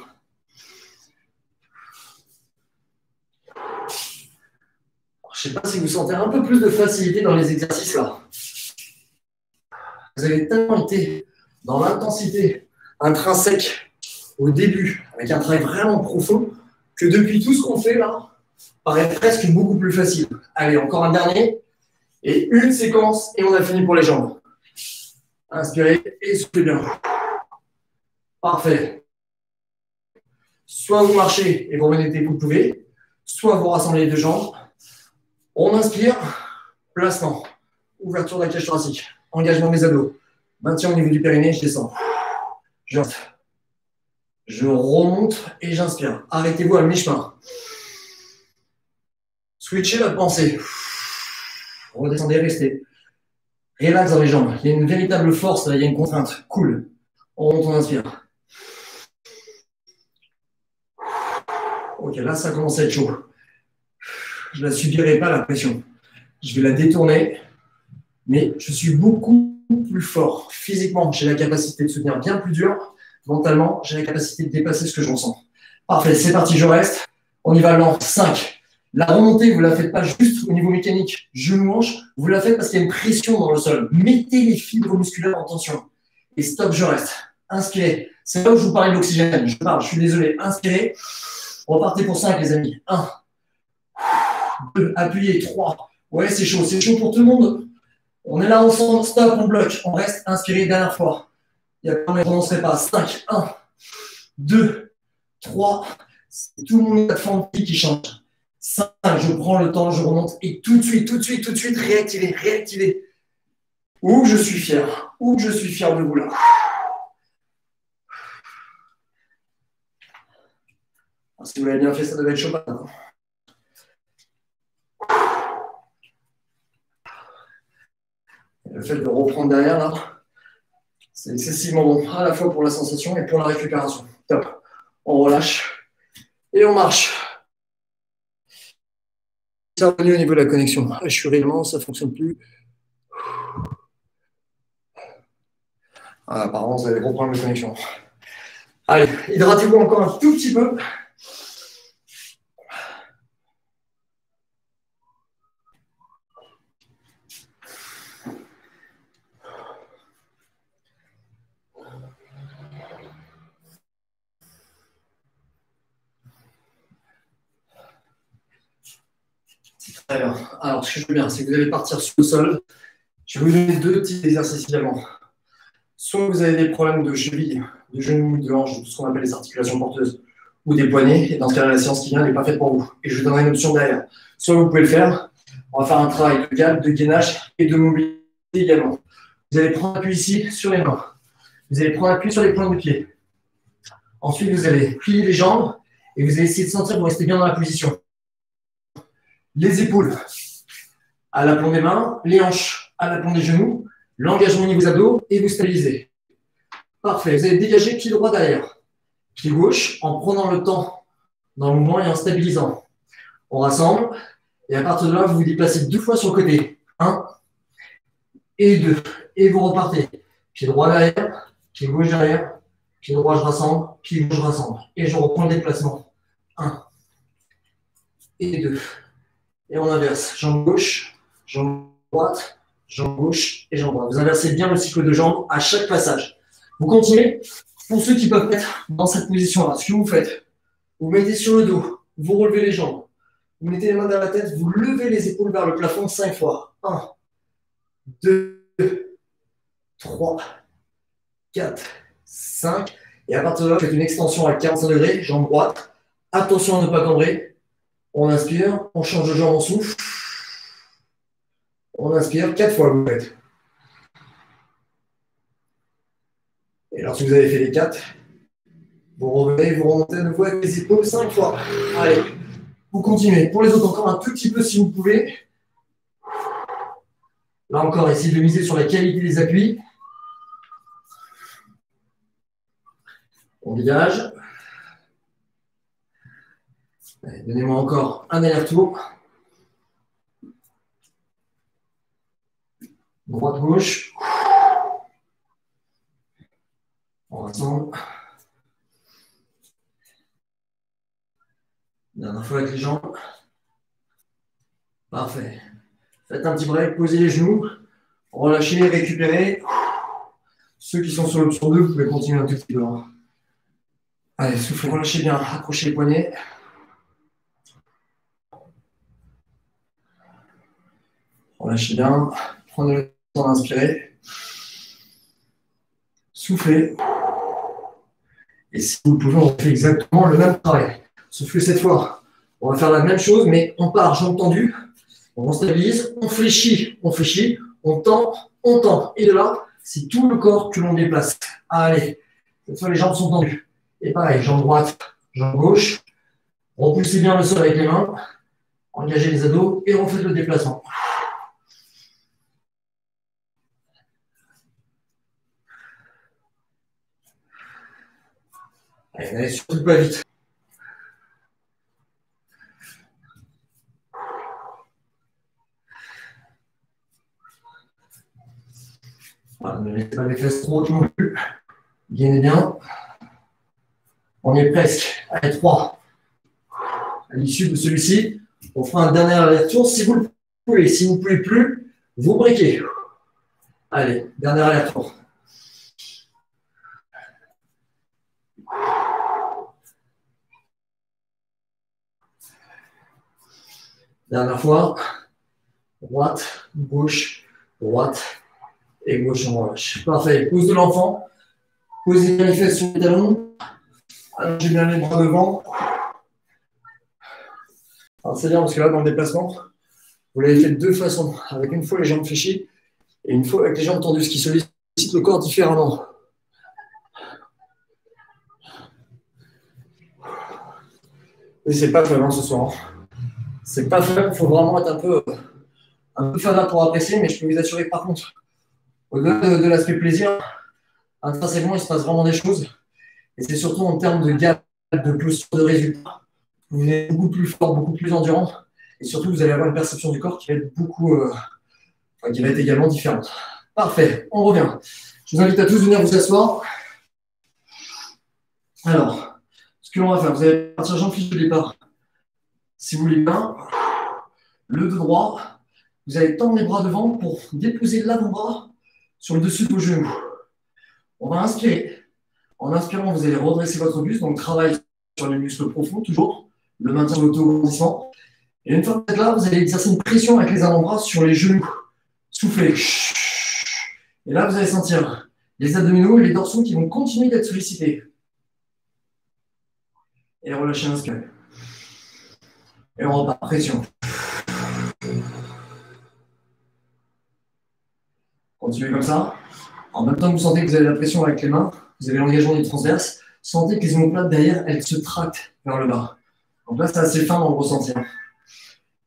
Je ne sais pas si vous sentez un peu plus de facilité dans les exercices là. Vous avez tellement été dans l'intensité intrinsèque au début, avec un travail vraiment profond, que depuis tout ce qu'on fait là, paraît presque beaucoup plus facile. Allez, encore un dernier. Et une séquence, et on a fini pour les jambes. Inspirez et bien. Parfait. Soit vous marchez et vous revenez vous pouvez, soit vous rassemblez les deux jambes. On inspire, placement, ouverture de la cage thoracique, engagement des abdos, maintien au niveau du périnée, je descends. Je, je remonte et j'inspire. Arrêtez-vous à mi-chemin. Switchez la pensée. Redescendez, restez. Relax dans les jambes. Il y a une véritable force, il y a une contrainte. Cool. On monte, on inspire. Ok, là, ça commence à être chaud. Je ne la subirai pas, la pression. Je vais la détourner, mais je suis beaucoup plus fort. Physiquement, j'ai la capacité de soutenir bien plus dur. Mentalement, j'ai la capacité de dépasser ce que je ressens. Parfait, c'est parti, je reste. On y va lent. 5. La remontée, vous ne la faites pas juste au niveau mécanique, genou-hanche, vous la faites parce qu'il y a une pression dans le sol. Mettez les fibres musculaires en tension. Et stop, je reste. Inspirez. C'est là où je vous parlais de l'oxygène. Je parle, je suis désolé. Inspirez. Repartez pour 5, les amis. 1. 2. Appuyez. 3. Ouais, c'est chaud. C'est chaud pour tout le monde. On est là ensemble. Stop, on bloque. On reste. Inspirez. Dernière fois. Il y a pas, on ne pas. 5. 1. 2. 3. C'est tout le monde qui change. 5, je prends le temps, je remonte et tout de suite, tout de suite, tout de suite, réactiver, réactiver. Où je suis fier, où je suis fier de vous là. Ah, si vous l'avez bien fait, ça devait être chaud. Le fait de reprendre derrière là, c'est excessivement bon, à la fois pour la sensation et pour la récupération. Top. On relâche et on marche au niveau de la connexion. Je suis réellement, ça ne fonctionne plus. Ah, apparemment, vous avez des gros problèmes de connexion. Allez, hydratez-vous encore un tout petit peu. Alors, ce que je veux bien, c'est que vous allez partir sur le sol. Je vais vous donner deux petits exercices également. Soit vous avez des problèmes de cheville, de genoux, de hanche, ce qu'on appelle les articulations porteuses, ou des poignets, et dans ce cas-là, la séance qui vient n'est pas faite pour vous. Et je vous donnerai une option derrière. Soit vous pouvez le faire, on va faire un travail de galbe, de gainage et de mobilité également. Vous allez prendre appui ici sur les mains. Vous allez prendre appui sur les points de pied. Ensuite, vous allez plier les jambes et vous allez essayer de sentir que vous restez bien dans la position les épaules à l'aplomb des mains, les hanches à l'aplomb des genoux, l'engagement au niveau des et vous stabilisez. Parfait. Vous allez dégager pied droit derrière, pied gauche en prenant le temps dans le mouvement et en stabilisant. On rassemble et à partir de là, vous vous déplacez deux fois sur le côté. Un et deux. Et vous repartez. Pied droit derrière, pied gauche derrière, pied droit je rassemble, pied gauche je rassemble. Et je reprends le déplacement. Un et deux. Et on inverse. Jambe gauche, jambe droite, jambe gauche et jambe droite. Vous inversez bien le cycle de jambes à chaque passage. Vous continuez. Pour ceux qui peuvent être dans cette position-là, ce que vous faites, vous mettez sur le dos, vous relevez les jambes, vous mettez les mains dans la tête, vous levez les épaules vers le plafond cinq fois. 1, 2, 3, 4, 5. Et à partir de là, vous faites une extension à 45 degrés, jambe droite. Attention à ne pas cambrer. On inspire, on change de jambe en souffle. On inspire, quatre fois vous faites. Et lorsque vous avez fait les quatre, vous revenez, vous remontez de nouveau avec les épaules cinq fois. Allez, vous continuez. Pour les autres, encore un tout petit peu si vous pouvez. Là encore, essayez de miser sur la qualité des appuis. On dégage. Donnez-moi encore un aller-retour. Droite-gauche. On rassemble. Dernière fois avec les jambes. Parfait. Faites un petit break, posez les genoux. Relâchez, récupérez. Ceux qui sont sur l'option 2, vous pouvez continuer un tout petit peu. Hein. Allez, soufflez, relâchez bien, accrochez les poignets. Relâchez bien. Prenez le temps d'inspirer. Soufflez. Et si vous pouvez, on fait exactement le même travail. Sauf que cette fois, on va faire la même chose, mais on part jambes tendues, on stabilise, on fléchit, on fléchit, on tend, on tend. Et de là, c'est tout le corps que l'on déplace. Allez, cette fois, les jambes sont tendues. Et pareil, jambe droite, jambe gauche. Repoussez bien le sol avec les mains. Engagez les ados et refaites le déplacement. Allez, n'allez surtout pas vite. ne laissez pas les fesses trop hautes non plus. Gainez bien. On est presque. Allez, 3. À l'issue de celui-ci, on fera un dernier aller-retour si vous le pouvez. Si vous ne pouvez plus, vous briquez. Allez, dernier aller-retour. Dernière fois. Droite, gauche, droite et gauche en relâche. Parfait. Pouce de l'enfant. Posez les fesses sur les talons. Allongez bien les bras devant. C'est bien parce que là, dans le déplacement, vous l'avez fait de deux façons. Avec une fois les jambes fléchies et une fois avec les jambes tendues, ce qui sollicite le corps différemment. Et c'est pas vraiment ce soir. C'est pas faible, il faut vraiment être un peu, un peu fada pour apprécier, mais je peux vous assurer par contre, au-delà de, l'aspect plaisir, intrinsèquement, il se passe vraiment des choses. Et c'est surtout en termes de gamme, de posture, de résultats. Vous êtes beaucoup plus fort, beaucoup plus endurant. Et surtout, vous allez avoir une perception du corps qui va être beaucoup, euh, qui va être également différente. Parfait, on revient. Je vous invite à tous venir vous asseoir. Alors, ce que l'on va faire, vous allez partir jean fiche de départ. Si vous voulez bien, le dos droit, vous allez tendre les bras devant pour déposer l'avant-bras sur le dessus de vos genoux. On va inspirer. En inspirant, vous allez redresser votre buste, donc travail sur les muscles profonds, toujours, le maintien de l'auto-grandissement. Et une fois que vous êtes là, vous allez exercer une pression avec les avant-bras sur les genoux. Soufflez. Et là, vous allez sentir les abdominaux et les dorsaux qui vont continuer d'être sollicités. Et relâchez l'inspire. Et on repart. Pression. Continuez comme ça. En même temps que vous sentez que vous avez la pression avec les mains, vous avez l'engagement du transverse, sentez que les omoplates derrière, elles se tractent vers le bas. Donc là, c'est assez fin dans le ressenti.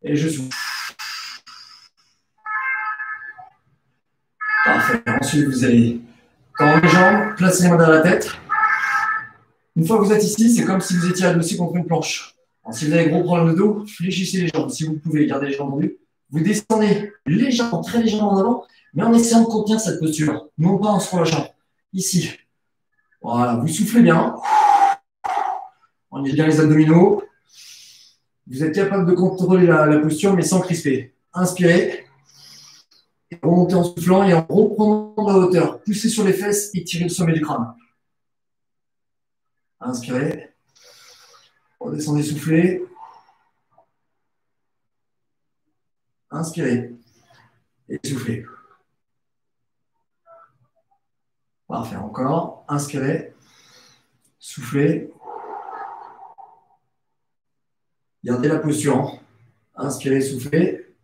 Et je souffle. Parfait. Ensuite, vous allez tendre les jambes, placer les mains derrière la tête. Une fois que vous êtes ici, c'est comme si vous étiez adossé contre une planche si vous avez gros problème de dos, fléchissez les jambes. Si vous pouvez, garder les jambes tendues. Vous descendez légèrement, très légèrement en avant, mais en essayant de contenir cette posture. Non pas en se relâchant. Ici. Voilà, vous soufflez bien. On est bien les abdominaux. Vous êtes capable de contrôler la, posture, mais sans crisper. Inspirez. remontez en soufflant et en reprenant la hauteur. Poussez sur les fesses et tirez le sommet du crâne. Inspirez. Redescendez, soufflez. Inspirez. Et soufflez. Parfait. Encore. Inspirez. Soufflez. Gardez la posture. Inspirez, soufflez.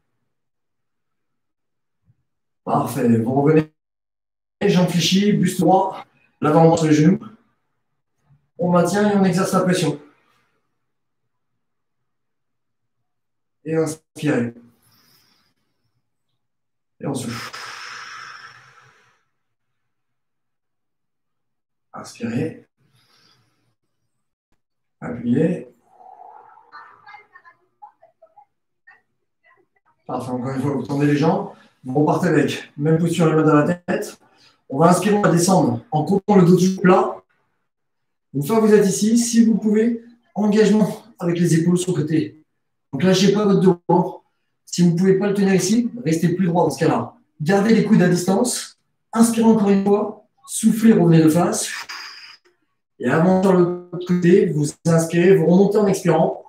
Parfait. Vous revenez. Jambes fléchies, buste droit, l'avant sur les genoux. On maintient et on exerce la pression. Et inspirez. Et on souffle. Inspirez. Appuyez. Parfait. Encore une fois, vous tendez les jambes. Vous repartez avec même posture, les mains dans la tête. On va inspirer, on va descendre en coupant le dos du plat. Une fois que vous êtes ici, si vous pouvez, engagement avec les épaules sur le côté. Donc lâchez pas votre dos. Si vous ne pouvez pas le tenir ici, restez plus droit dans ce cas-là. Gardez les coudes à distance. Inspirez encore une fois. Soufflez, revenez de face. Et avant sur l'autre côté, vous inspirez, vous remontez en expirant.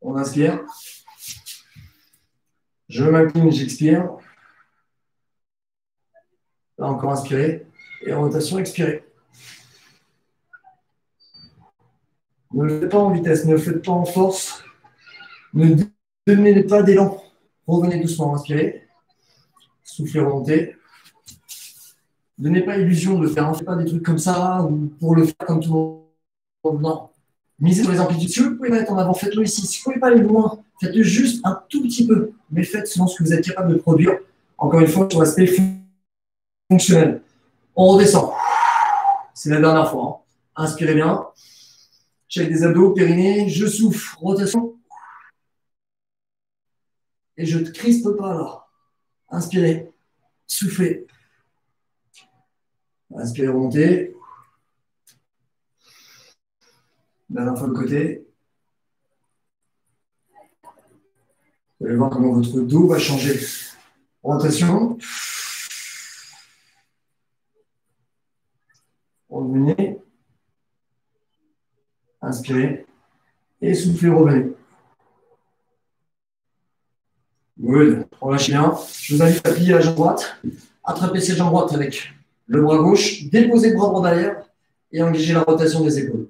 On inspire. Je m'incline, j'expire. Là encore inspirez. Et en rotation, expirez. Ne le faites pas en vitesse, ne le faites pas en force. Ne donnez pas d'élan. Revenez doucement, inspirez. Soufflez, remontez. Ne donnez pas l'illusion de faire. Ne pas des trucs comme ça ou pour le faire comme tout le monde. Non. Misez sur les amplitudes. Si vous pouvez mettre en avant, faites-le ici. Si vous ne pouvez pas aller loin, faites-le juste un tout petit peu. Mais faites selon ce que vous êtes capable de produire. Encore une fois, sur l'aspect fonctionnel. On redescend. C'est la dernière fois. Hein. Inspirez bien. Check des abdos, périnée. Je souffle. Rotation. Et je ne crispe pas là. Inspirez. Soufflez. Inspirez, remontez. Dernière fois de côté. Vous allez voir comment votre dos va changer. Rotation. Revenez. Inspirez. Et soufflez, revenez. Good. Relâchez bien. Je vous invite à plier la jambe droite. Attrapez cette jambe droite avec le bras gauche. Déposez le bras droit derrière et engagez la rotation des épaules.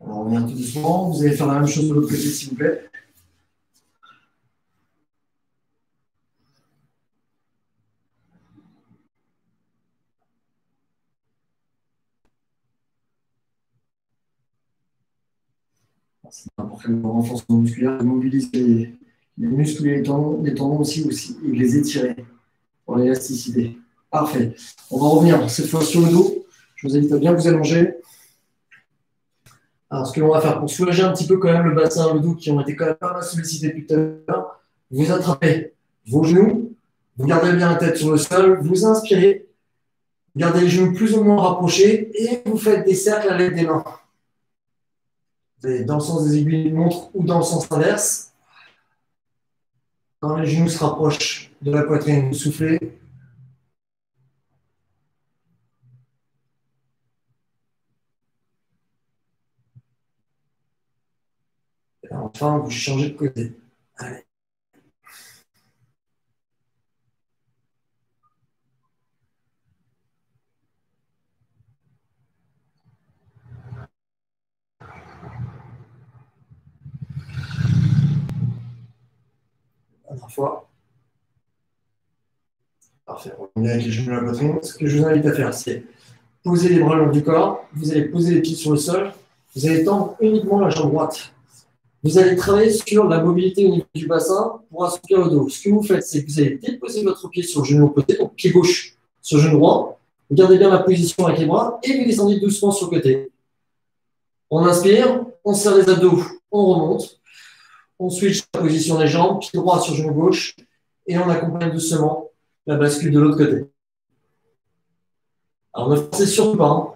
On revient tout doucement. Vous allez faire la même chose de l'autre côté, s'il vous plaît. C'est important le renforcement musculaire, de mobiliser les, muscles et les tendons, les aussi, aussi, et les étirer pour l'élasticité. Parfait. On va revenir cette fois sur le dos. Je vous invite à bien vous allonger. Alors, ce que l'on va faire pour soulager un petit peu quand même le bassin, le dos qui ont été quand même pas mal sollicités depuis tout à l'heure, vous attrapez vos genoux, vous gardez bien la tête sur le sol, vous inspirez, gardez les genoux plus ou moins rapprochés et vous faites des cercles avec des mains dans le sens des aiguilles de montre ou dans le sens inverse. Quand les genoux se rapprochent de la poitrine, vous soufflez. Et enfin, vous changez de côté. Allez. Fois. Parfait. On avec les genoux à la poitrine. Ce que je vous invite à faire, c'est poser les bras le long du corps. Vous allez poser les pieds sur le sol. Vous allez tendre uniquement la jambe droite. Vous allez travailler sur la mobilité au niveau du bassin pour assouplir le dos. Ce que vous faites, c'est que vous allez déposer votre pied sur le genou opposé, donc pied gauche sur le genou droit. Vous gardez bien la position avec les bras et vous descendez doucement sur le côté. On inspire, on serre les abdos, on remonte. On switch la position des jambes, pied droit sur genou gauche, et on accompagne doucement la bascule de l'autre côté. Alors ne forcez surtout pas. Hein.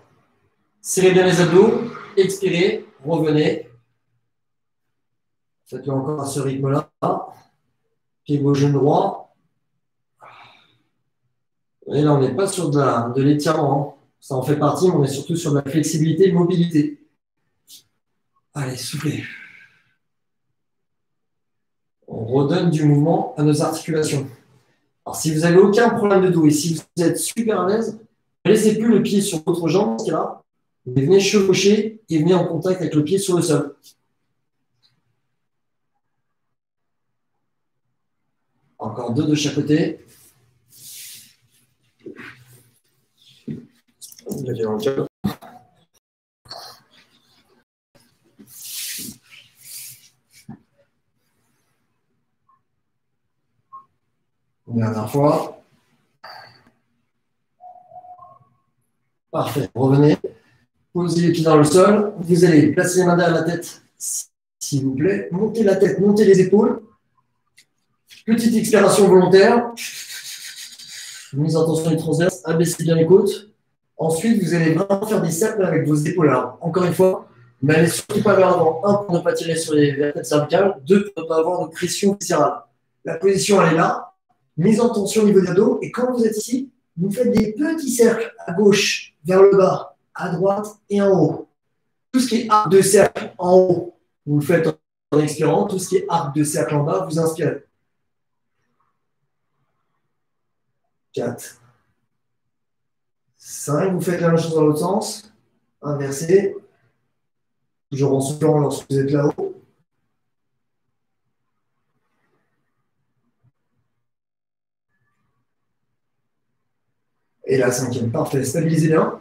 Serrez bien les abdos, expirez, revenez. Faites-le encore à ce rythme-là. Pied gauche, genou droit. Et là, on n'est pas sur de l'étirement. Hein. Ça en fait partie, mais on est surtout sur de la flexibilité, mobilité. Allez, soufflez on redonne du mouvement à nos articulations. Alors, si vous n'avez aucun problème de dos et si vous êtes super à l'aise, ne laissez plus le pied sur votre jambe, là, mais venez chevaucher et venez en contact avec le pied sur le sol. Encore deux de chaque côté. Une dernière fois. Parfait. Revenez. Posez les pieds dans le sol. Vous allez placer les mains derrière la tête, s'il vous plaît. Montez la tête, montez les épaules. Petite expiration volontaire. Mise en tension du transverse. Abaissez bien les côtes. Ensuite, vous allez vraiment faire des cercles avec vos épaules. Alors, encore une fois, n'allez surtout pas vers l'avant. Un, pour ne pas tirer sur les vertèbres cervicales. Deux, pour ne pas avoir de pression viscérale. La position, elle est là mise en tension au niveau des dos. Et quand vous êtes ici, vous faites des petits cercles à gauche, vers le bas, à droite et en haut. Tout ce qui est arc de cercle en haut, vous le faites en expirant. Tout ce qui est arc de cercle en bas, vous inspirez. 4. 5. Vous faites la même chose dans l'autre sens. Inversé. Toujours en soufflant lorsque vous êtes là-haut. Et la cinquième, parfait. Stabilisez bien.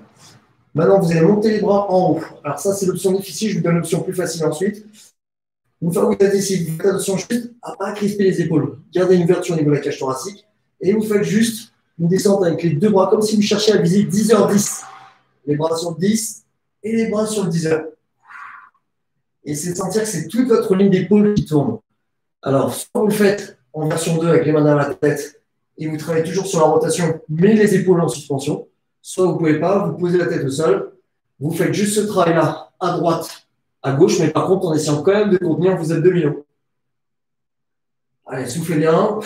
Maintenant, vous allez monter les bras en haut. Alors ça, c'est l'option difficile. Je vous donne l'option plus facile ensuite. Une fois que vous êtes ici, vous faites attention juste à ne pas crisper les épaules. Gardez une ouverture au niveau de la cage thoracique. Et vous faites juste une descente avec les deux bras, comme si vous cherchiez à viser 10h10. Les bras sur le 10 et les bras sur le 10h. Et c'est sentir que c'est toute votre ligne d'épaule qui tourne. Alors, soit vous le faites en version 2 avec les mains dans la tête et vous travaillez toujours sur la rotation, mais les épaules en suspension. Soit vous ne pouvez pas, vous posez la tête au sol. Vous faites juste ce travail-là à droite, à gauche, mais par contre en essayant quand même de contenir vos abdominaux. Allez, soufflez bien.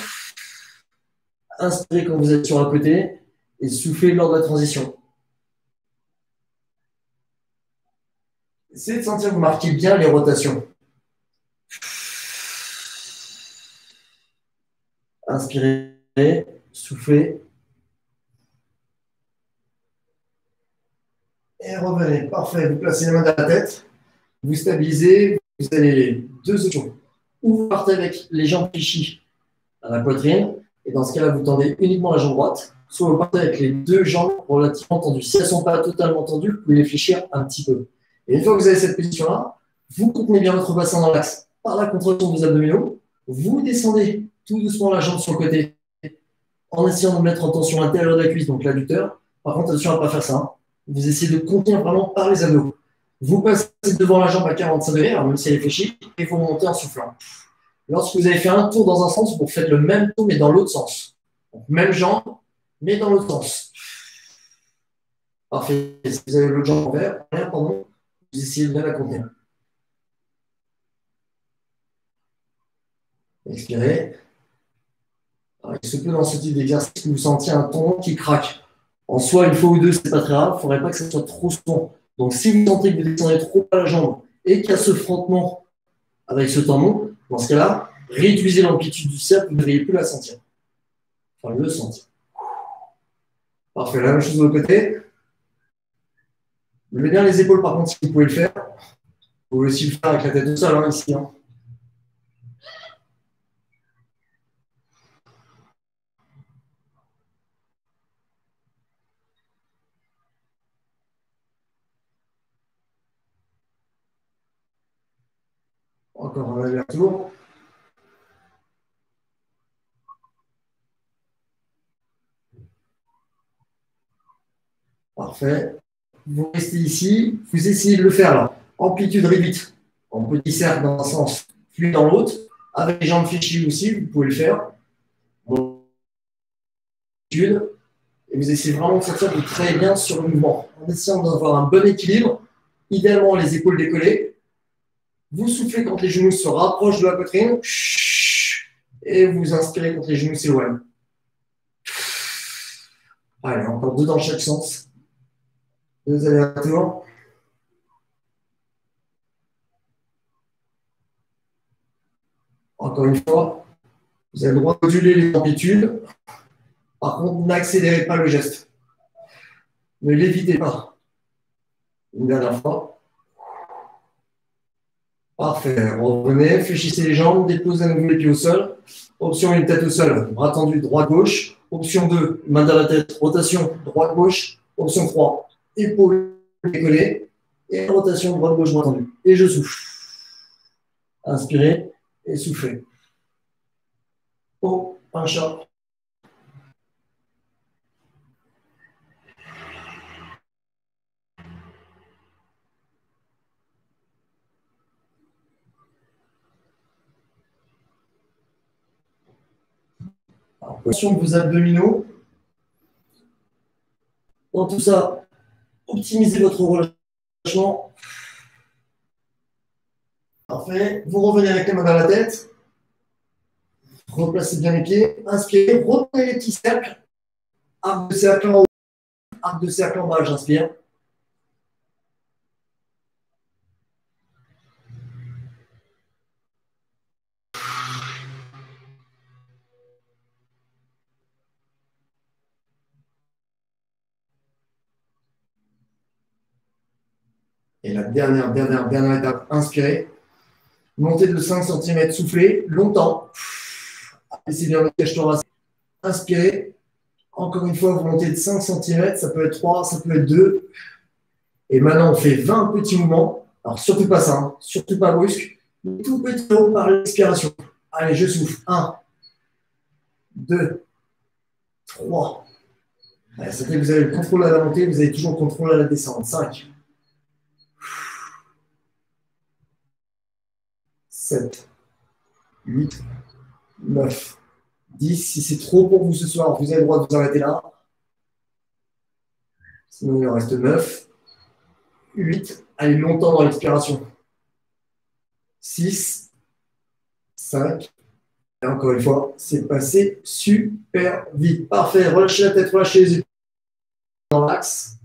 Inspirez quand vous êtes sur un côté et soufflez lors de la transition. Essayez de sentir que vous marquez bien les rotations. Inspirez, soufflez. Et revenez. Parfait. Vous placez les mains dans la tête. Vous stabilisez. Vous allez deux options. Ou vous partez avec les jambes fichies à la poitrine. Et dans ce cas-là, vous tendez uniquement la jambe droite. Soit vous partez avec les deux jambes relativement tendues. Si elles ne sont pas totalement tendues, vous pouvez les fléchir un petit peu. Et une fois que vous avez cette position-là, vous contenez bien votre bassin dans l'axe par la contraction de vos abdominaux. Vous descendez tout doucement la jambe sur le côté en essayant de mettre en tension l'intérieur de la cuisse, donc l'adducteur. Par contre, attention à ne pas faire ça. Hein. Vous essayez de contenir vraiment par les abdos. Vous passez devant la jambe à 45 degrés, même si elle est fléchie, et vous montez en soufflant. Lorsque vous avez fait un tour dans un sens, vous faites le même tour, mais dans l'autre sens. même jambe, mais dans l'autre sens. Parfait. Si vous avez l'autre jambe envers, pardon, vous essayez de bien la contenir. Expirez. Il se peut dans ce type d'exercice que vous sentiez un tendon qui craque. En soi, une fois ou deux, ce n'est pas très grave. Il ne faudrait pas que ce soit trop souvent. Donc, si vous sentez que vous descendez trop à la jambe et qu'il y a ce frottement avec ce tendon, dans ce cas-là, réduisez l'amplitude du cercle, vous ne devriez plus la sentir. Enfin, le sentir. Parfait. La même chose de l'autre côté. Levez bien les épaules, par contre, si vous pouvez le faire. Vous pouvez aussi le faire avec la tête au sol, hein, ici. Hein. Encore un aller-retour. Parfait vous restez ici, vous essayez de le faire là. Amplitude vite, en petit cercle dans un sens, puis dans l'autre. Avec les jambes fléchies aussi, vous pouvez le faire. Et vous essayez vraiment de sortir de très bien sur le mouvement, en essayant d'avoir un bon équilibre, idéalement les épaules décollées. Vous soufflez quand les genoux se rapprochent de la poitrine, et vous inspirez quand les genoux s'éloignent. Allez, encore deux dans chaque sens. Deux allers-retours. Encore une fois, vous avez le droit de les amplitudes. Par contre, n'accélérez pas le geste. Ne l'évitez pas. Une dernière fois. Parfait. Revenez, fléchissez les jambes, déposez à nouveau les pieds au sol. Option 1, tête au sol, bras tendu, droite-gauche. Option 2, main dans la tête, rotation, droite-gauche. Option 3, épaules décollées, et rotation droite-gauche droite tendue. Et je souffle. Inspirez et soufflez. Oh, un chat. position de vos abdominaux. Dans tout ça, optimisez votre relâchement. Parfait. Vous revenez avec les mains dans la tête. Replacez bien les pieds. Inspirez. Reprenez les petits cercles. Arc de cercle en haut. Arc de cercle en bas. J'inspire. Dernière, dernière, dernière étape, inspirez. Montez de 5 cm, soufflez longtemps. Laissez bien le cache thoracique. Inspirez. Encore une fois, volonté de 5 cm, ça peut être 3, ça peut être 2. Et maintenant, on fait 20 petits mouvements. Alors, surtout pas ça, hein. surtout pas brusque. Tout petit haut par l'expiration. Allez, je souffle. 1, 2, 3. Ça fait que vous avez le contrôle à la montée, vous avez toujours le contrôle à la descente. 5, 7, 8, 9, 10. Si c'est trop pour vous ce soir, vous avez le droit de vous arrêter là. Sinon, il en reste 9, 8. Allez longtemps dans l'expiration. 6, 5. Et encore une fois, c'est passé super vite. Parfait. Relâchez la tête, relâchez les épaules dans l'axe.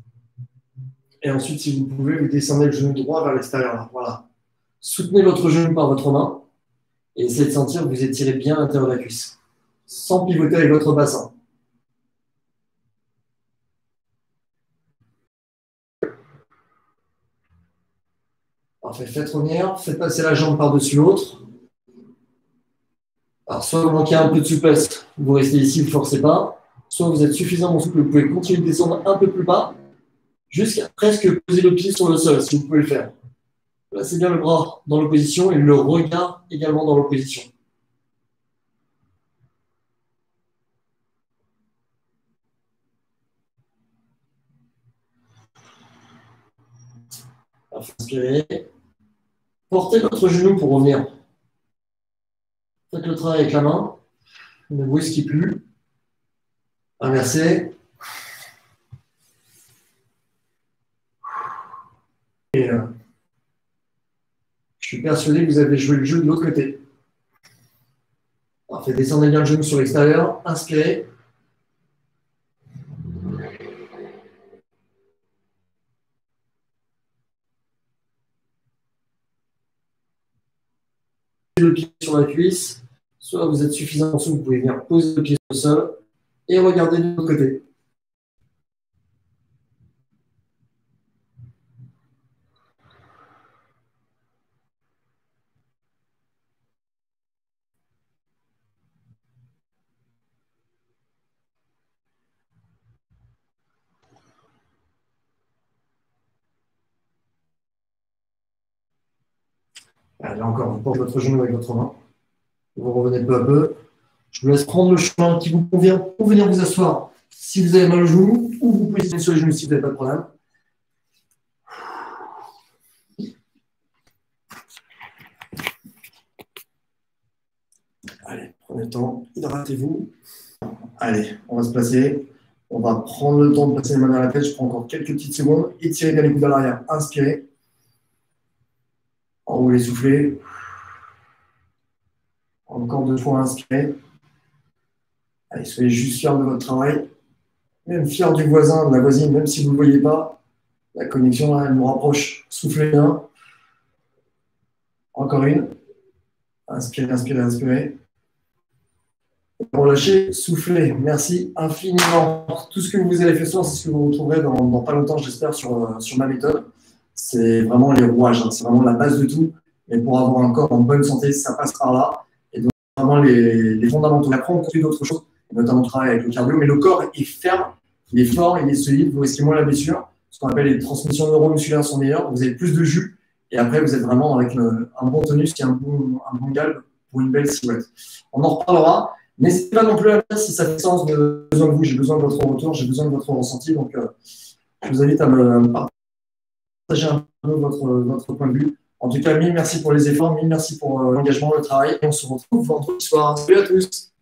Et ensuite, si vous pouvez, vous descendez le genou droit vers l'extérieur. Voilà. Soutenez votre genou par votre main et essayez de sentir que vous étirez bien l'intérieur de la cuisse, sans pivoter avec votre bassin. Parfait, faites revenir, faites passer la jambe par-dessus l'autre. Alors, soit vous manquez un peu de souplesse, vous restez ici, vous ne forcez pas. Soit vous êtes suffisamment souple, vous pouvez continuer de descendre un peu plus bas, jusqu'à presque poser le pied sur le sol, si vous pouvez le faire. Placez bien le bras dans l'opposition et le regard également dans l'opposition. Inspirez. Portez votre genou pour revenir. Faites le travail avec la main. Ne brusquez plus. Inversez. Et euh, je suis persuadé que vous avez joué le jeu de l'autre côté. Parfait. Descendez bien le genou sur l'extérieur. Inspirez. le pied sur la cuisse, soit vous êtes suffisamment souple, vous pouvez venir poser le pied sur le sol et regarder de l'autre côté. Allez, encore, vous portez votre genou avec votre main. Vous revenez peu à peu. Je vous laisse prendre le chemin qui vous convient pour venir vous asseoir si vous avez mal au genou ou vous positionnez sur les genoux si vous n'avez pas de problème. Allez, prenez le temps, hydratez-vous. Allez, on va se placer. On va prendre le temps de passer les mains dans la tête. Je prends encore quelques petites secondes. Étirez bien les coudes à l'arrière. Inspirez. Enroulez, soufflez. Encore deux fois, inspirez. Allez, soyez juste fiers de votre travail. Même fiers du voisin, de la voisine, même si vous ne le voyez pas. La connexion, elle nous rapproche. Soufflez bien. Encore une. Inspirez, inspirez, inspirez. Relâchez, soufflez. Merci infiniment. Tout ce que vous avez fait ce soir, c'est ce que vous retrouverez dans, pas longtemps, j'espère, sur, sur ma méthode c'est vraiment les rouages, hein. c'est vraiment la base de tout. Et pour avoir un corps en bonne santé, ça passe par là. Et donc, vraiment les, fondamentaux. Après, on construit d'autres choses, notamment le travail avec le cardio, mais le corps est ferme, il est fort, il est solide, vous risquez moins la blessure. Ce qu'on appelle les transmissions neuromusculaires sont meilleures, vous avez plus de jus, et après, vous êtes vraiment avec un bon tonus et un bon, un bon galbe pour une belle silhouette. On en reparlera. N'hésitez pas non plus à dire si ça fait sens, de besoin de vous, j'ai besoin de votre retour, j'ai besoin de votre ressenti. Donc, euh, je vous invite à me, partager partager un peu votre, votre point de vue. En tout cas, mille merci pour les efforts, mille merci pour euh, l'engagement, le travail. Et on se retrouve vendredi soir. Salut à tous.